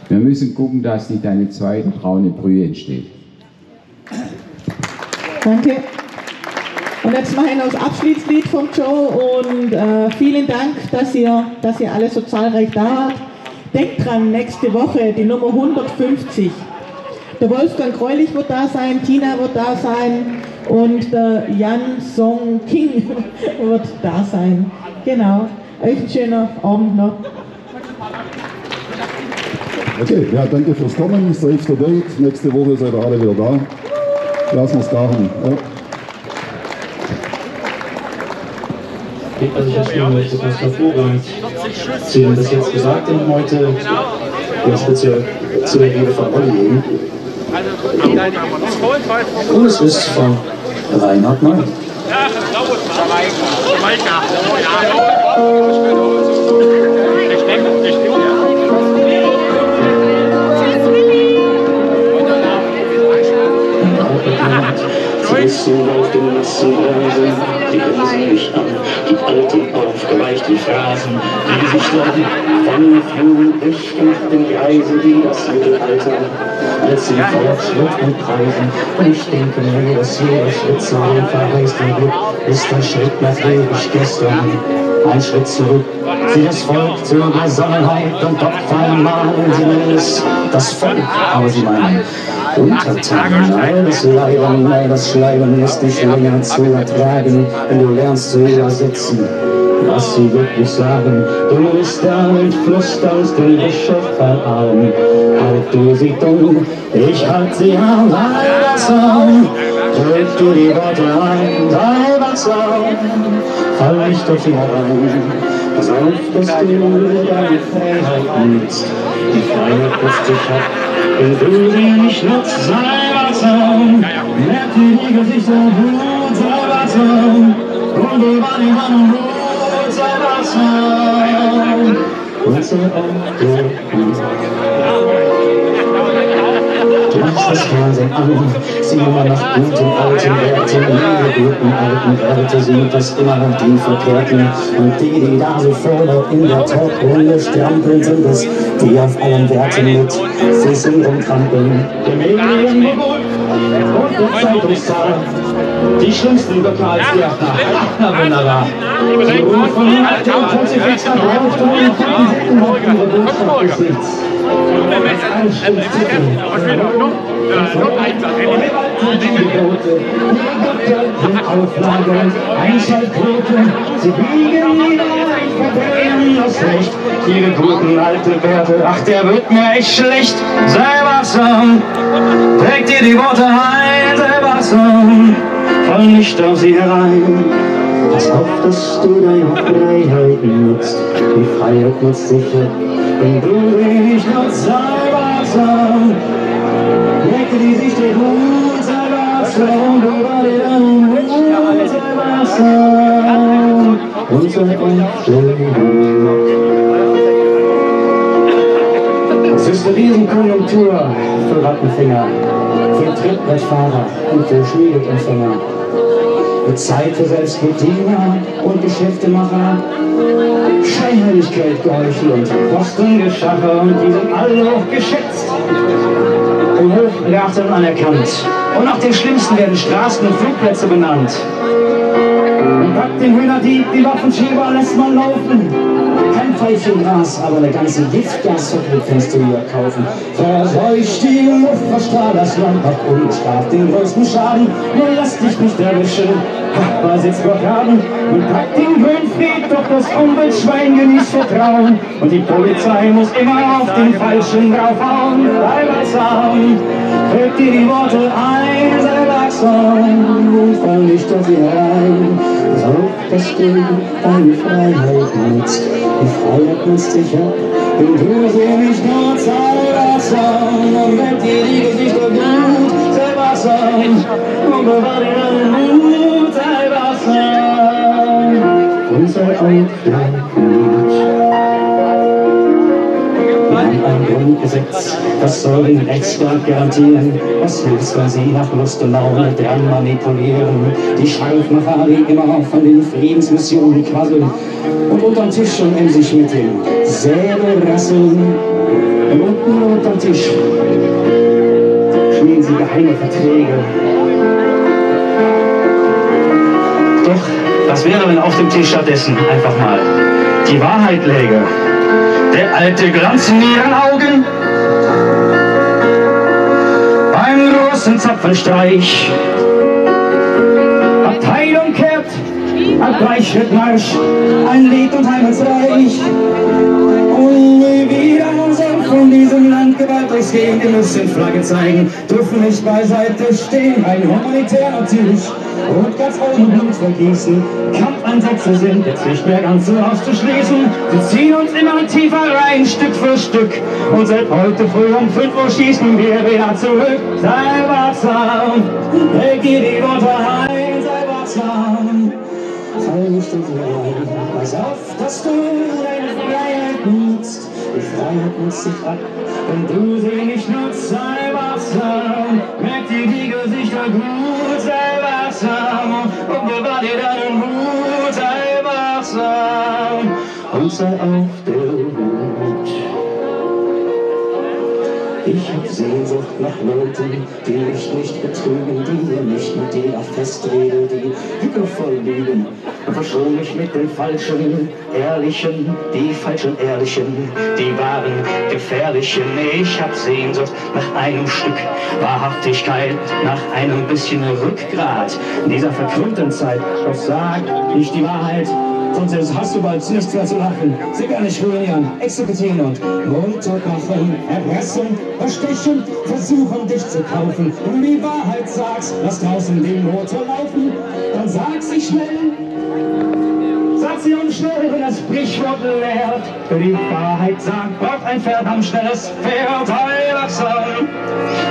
[SPEAKER 5] Wir müssen gucken, dass nicht eine zweite braune Brühe entsteht.
[SPEAKER 4] Danke. Und jetzt mache ich noch das Abschiedslied vom Joe und äh, vielen Dank, dass ihr, dass ihr alle so zahlreich da wart. Denkt dran, nächste Woche die Nummer 150. Der Wolfgang Kreulich wird da sein, Tina wird da sein und der Jan Song King wird da sein. Genau. Euch ein schöner Abend noch.
[SPEAKER 1] Okay, ja, danke fürs Kommen. Safe the date. Nächste Woche seid ihr alle wieder da. Lassen wir es dahin. Ja.
[SPEAKER 12] Also ich erstmal möchte das hervorragend zu dem das jetzt gesagt haben heute, ganz speziell zu der Rede von Olli Und es ist von Reinhard May.
[SPEAKER 13] Sie auf den nassen Rasen, die grinsen mich an, die alten aufgeweichten Phrasen, die Gesichter von nach den Greisen, die das Mittelalter als den Fortschritt und Preisen. Und ich denke mir, dass jeder Schritt zu dem verheißten Glück ist ein Schritt nach ewig gestern, ein Schritt zurück. Für das Volk zur Besonnenheit und Opfer malen sie es das Volk, aber sie meinen untertan. das Leibern, nein, das Schleiben ist nicht länger zu ertragen, wenn du lernst zu übersetzen was sie wirklich sagen. Du bist der Fluss aus dem Bischofverarm. Halt du sie dumm, ich halt sie am Wasser. Drück du die Worte ein, dein Wasser. Fall nicht auf sie herein. Auf, dass du deine Freiheit nutzt. Die Freiheit lässt dich ab, wenn du sie nicht nutzt. Sei Wasser, merk dir die Gesichter gut, sei Wasser. Und die Wanne, Wanne, Wanne unser Onkel. Du machst das Fernsehen an, sieh immer nach guten alten Werten, guten alten Werte sind das immer noch die Verkehrten. Und die, die da so vorne in der Talkrunde strampeln, sind es, die auf allen Werten mit Füßen umtrampeln. Der Medienmonopol und der Zeitungszahl die schlimmsten Lokaltheater. Na wunderbar. Sie rufen nach dem Kruzifix nach Leuchtturm und finden noch ihre Botschaft des Lichts. Auflage, Einschaltquote, sie biegen nieder, verdrehen das Recht. Ihre guten alte Werte, ach, der wird mir echt schlecht. Sei wachsam, trägt dir die Worte ein, sei wachsam fall nicht auf sie herein. Pass auf, dass du deine Freiheit nutzt. Die Freiheit nutzt sicher, wenn du nicht nutzt. Wachsam, merke die Sicht der Hut, sei wachsam, bewahre deinen Mut, sei wachsam und sei aufstehen. Es ist eine Riesenkonjunktur für Rattenfinger, für Trittbrettfahrer und für Schmiedeempfänger wird Zeit für Selbstbediener und Geschäftemacher. Scheinheiligkeit, Geheuchel und Postengeschacher und die sind alle hoch geschätzt und hochgeachtet und anerkannt. Und nach den Schlimmsten werden Straßen und Flugplätze benannt. Packt den Hühnerdieb, die Waffenschieber lässt man laufen. Pfeifchen Gras, aber eine ganze Giftgasfabrik kannst du hier kaufen. Verseucht die Luft, verstrahlt das Land ab und straft den größten Schaden. Nur lass dich nicht erwischen, Nachbar sitzt Blockaden und packt den Grünfried, doch das Umweltschwein genießt Vertrauen. Und die Polizei muss immer auf den Falschen draufhauen. Sei wachsam, hört dir die Worte ein, sei wachsam fall nicht auf sie herein. Auf, dass du deine Freiheit nutzt. Die Freiheit nutzt dich ab, wenn du sie nicht nutzt. Sei wachsam und werd dir die Gesichter gut. Sei wachsam und bewahr dir deinen Mut. Sei wachsam und sei aufgleich Grundgesetz, das soll den Rechtsstaat garantieren. Was hilft, wenn sie nach Lust und Laune dran manipulieren? Die Scharfmacher, die immer von den Friedensmissionen quasseln und unterm Tisch in sich mit dem Säbel rasseln. Und unten unterm Tisch schmieden sie geheime Verträge. Doch, was wäre, wenn auf dem Tisch stattdessen einfach mal die Wahrheit läge? der alte Glanz in ihren Augen. Großen Zapfenstreich. Abteilung kehrt, ab Gleichschrittmarsch, ein Lied und Heimatsreich. Und nie wieder soll von diesem Land Gewalt ausgehen. Wir müssen Flagge zeigen, dürfen nicht beiseite stehen. Ein humanitär natürlich und ganz ohne Blut vergießen. Kampfansätze sind jetzt nicht mehr ganz so auszuschließen. Wir ziehen uns immer tiefer rein, Stück für Stück. Und seit heute früh um 5 Uhr schießen wir wieder zurück. Sei wachsam, dir die Worte ein, sei wachsam. Fall nicht in die pass auf, dass du deine Freiheit nutzt. Die Freiheit nutzt sich ab, wenn du sie nicht nutzt. Sei wachsam, wachsam und bewahr dir deinen Mut. Sei wachsam und sei auf der Hut. Ich hab Sehnsucht nach Leuten, die mich nicht betrügen, die mir nicht mit dir auf Festrede, die liebevoll lieben verschlug mich mit den falschen, ehrlichen, die falschen, ehrlichen, die waren gefährlichen. Ich hab Sehnsucht nach einem Stück Wahrhaftigkeit, nach einem bisschen Rückgrat in dieser verkrümmten Zeit. Doch sag nicht die Wahrheit, sonst hast du bald nichts mehr zu lachen. Sie gar nicht ruinieren, exekutieren und runtermachen, erpressen, bestechen, versuchen dich zu kaufen. Du die Wahrheit sagst, lass draußen den Motor laufen, dann sag sie schnell. Uns schnell, das Sprichwort lehrt. Die Wahrheit sagt, braucht ein verdammt schnelles Pferd. Sei wachsam,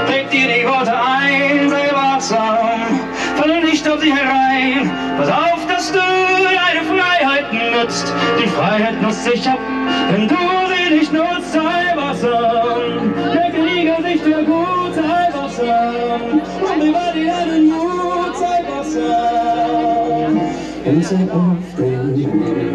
[SPEAKER 13] präg dir die Worte ein, sei wachsam. Falle nicht auf sie herein, pass auf, dass du deine Freiheit nutzt. Die Freiheit nutzt sich ab, wenn du sie nicht nutzt, sei wachsam. Und sei auf den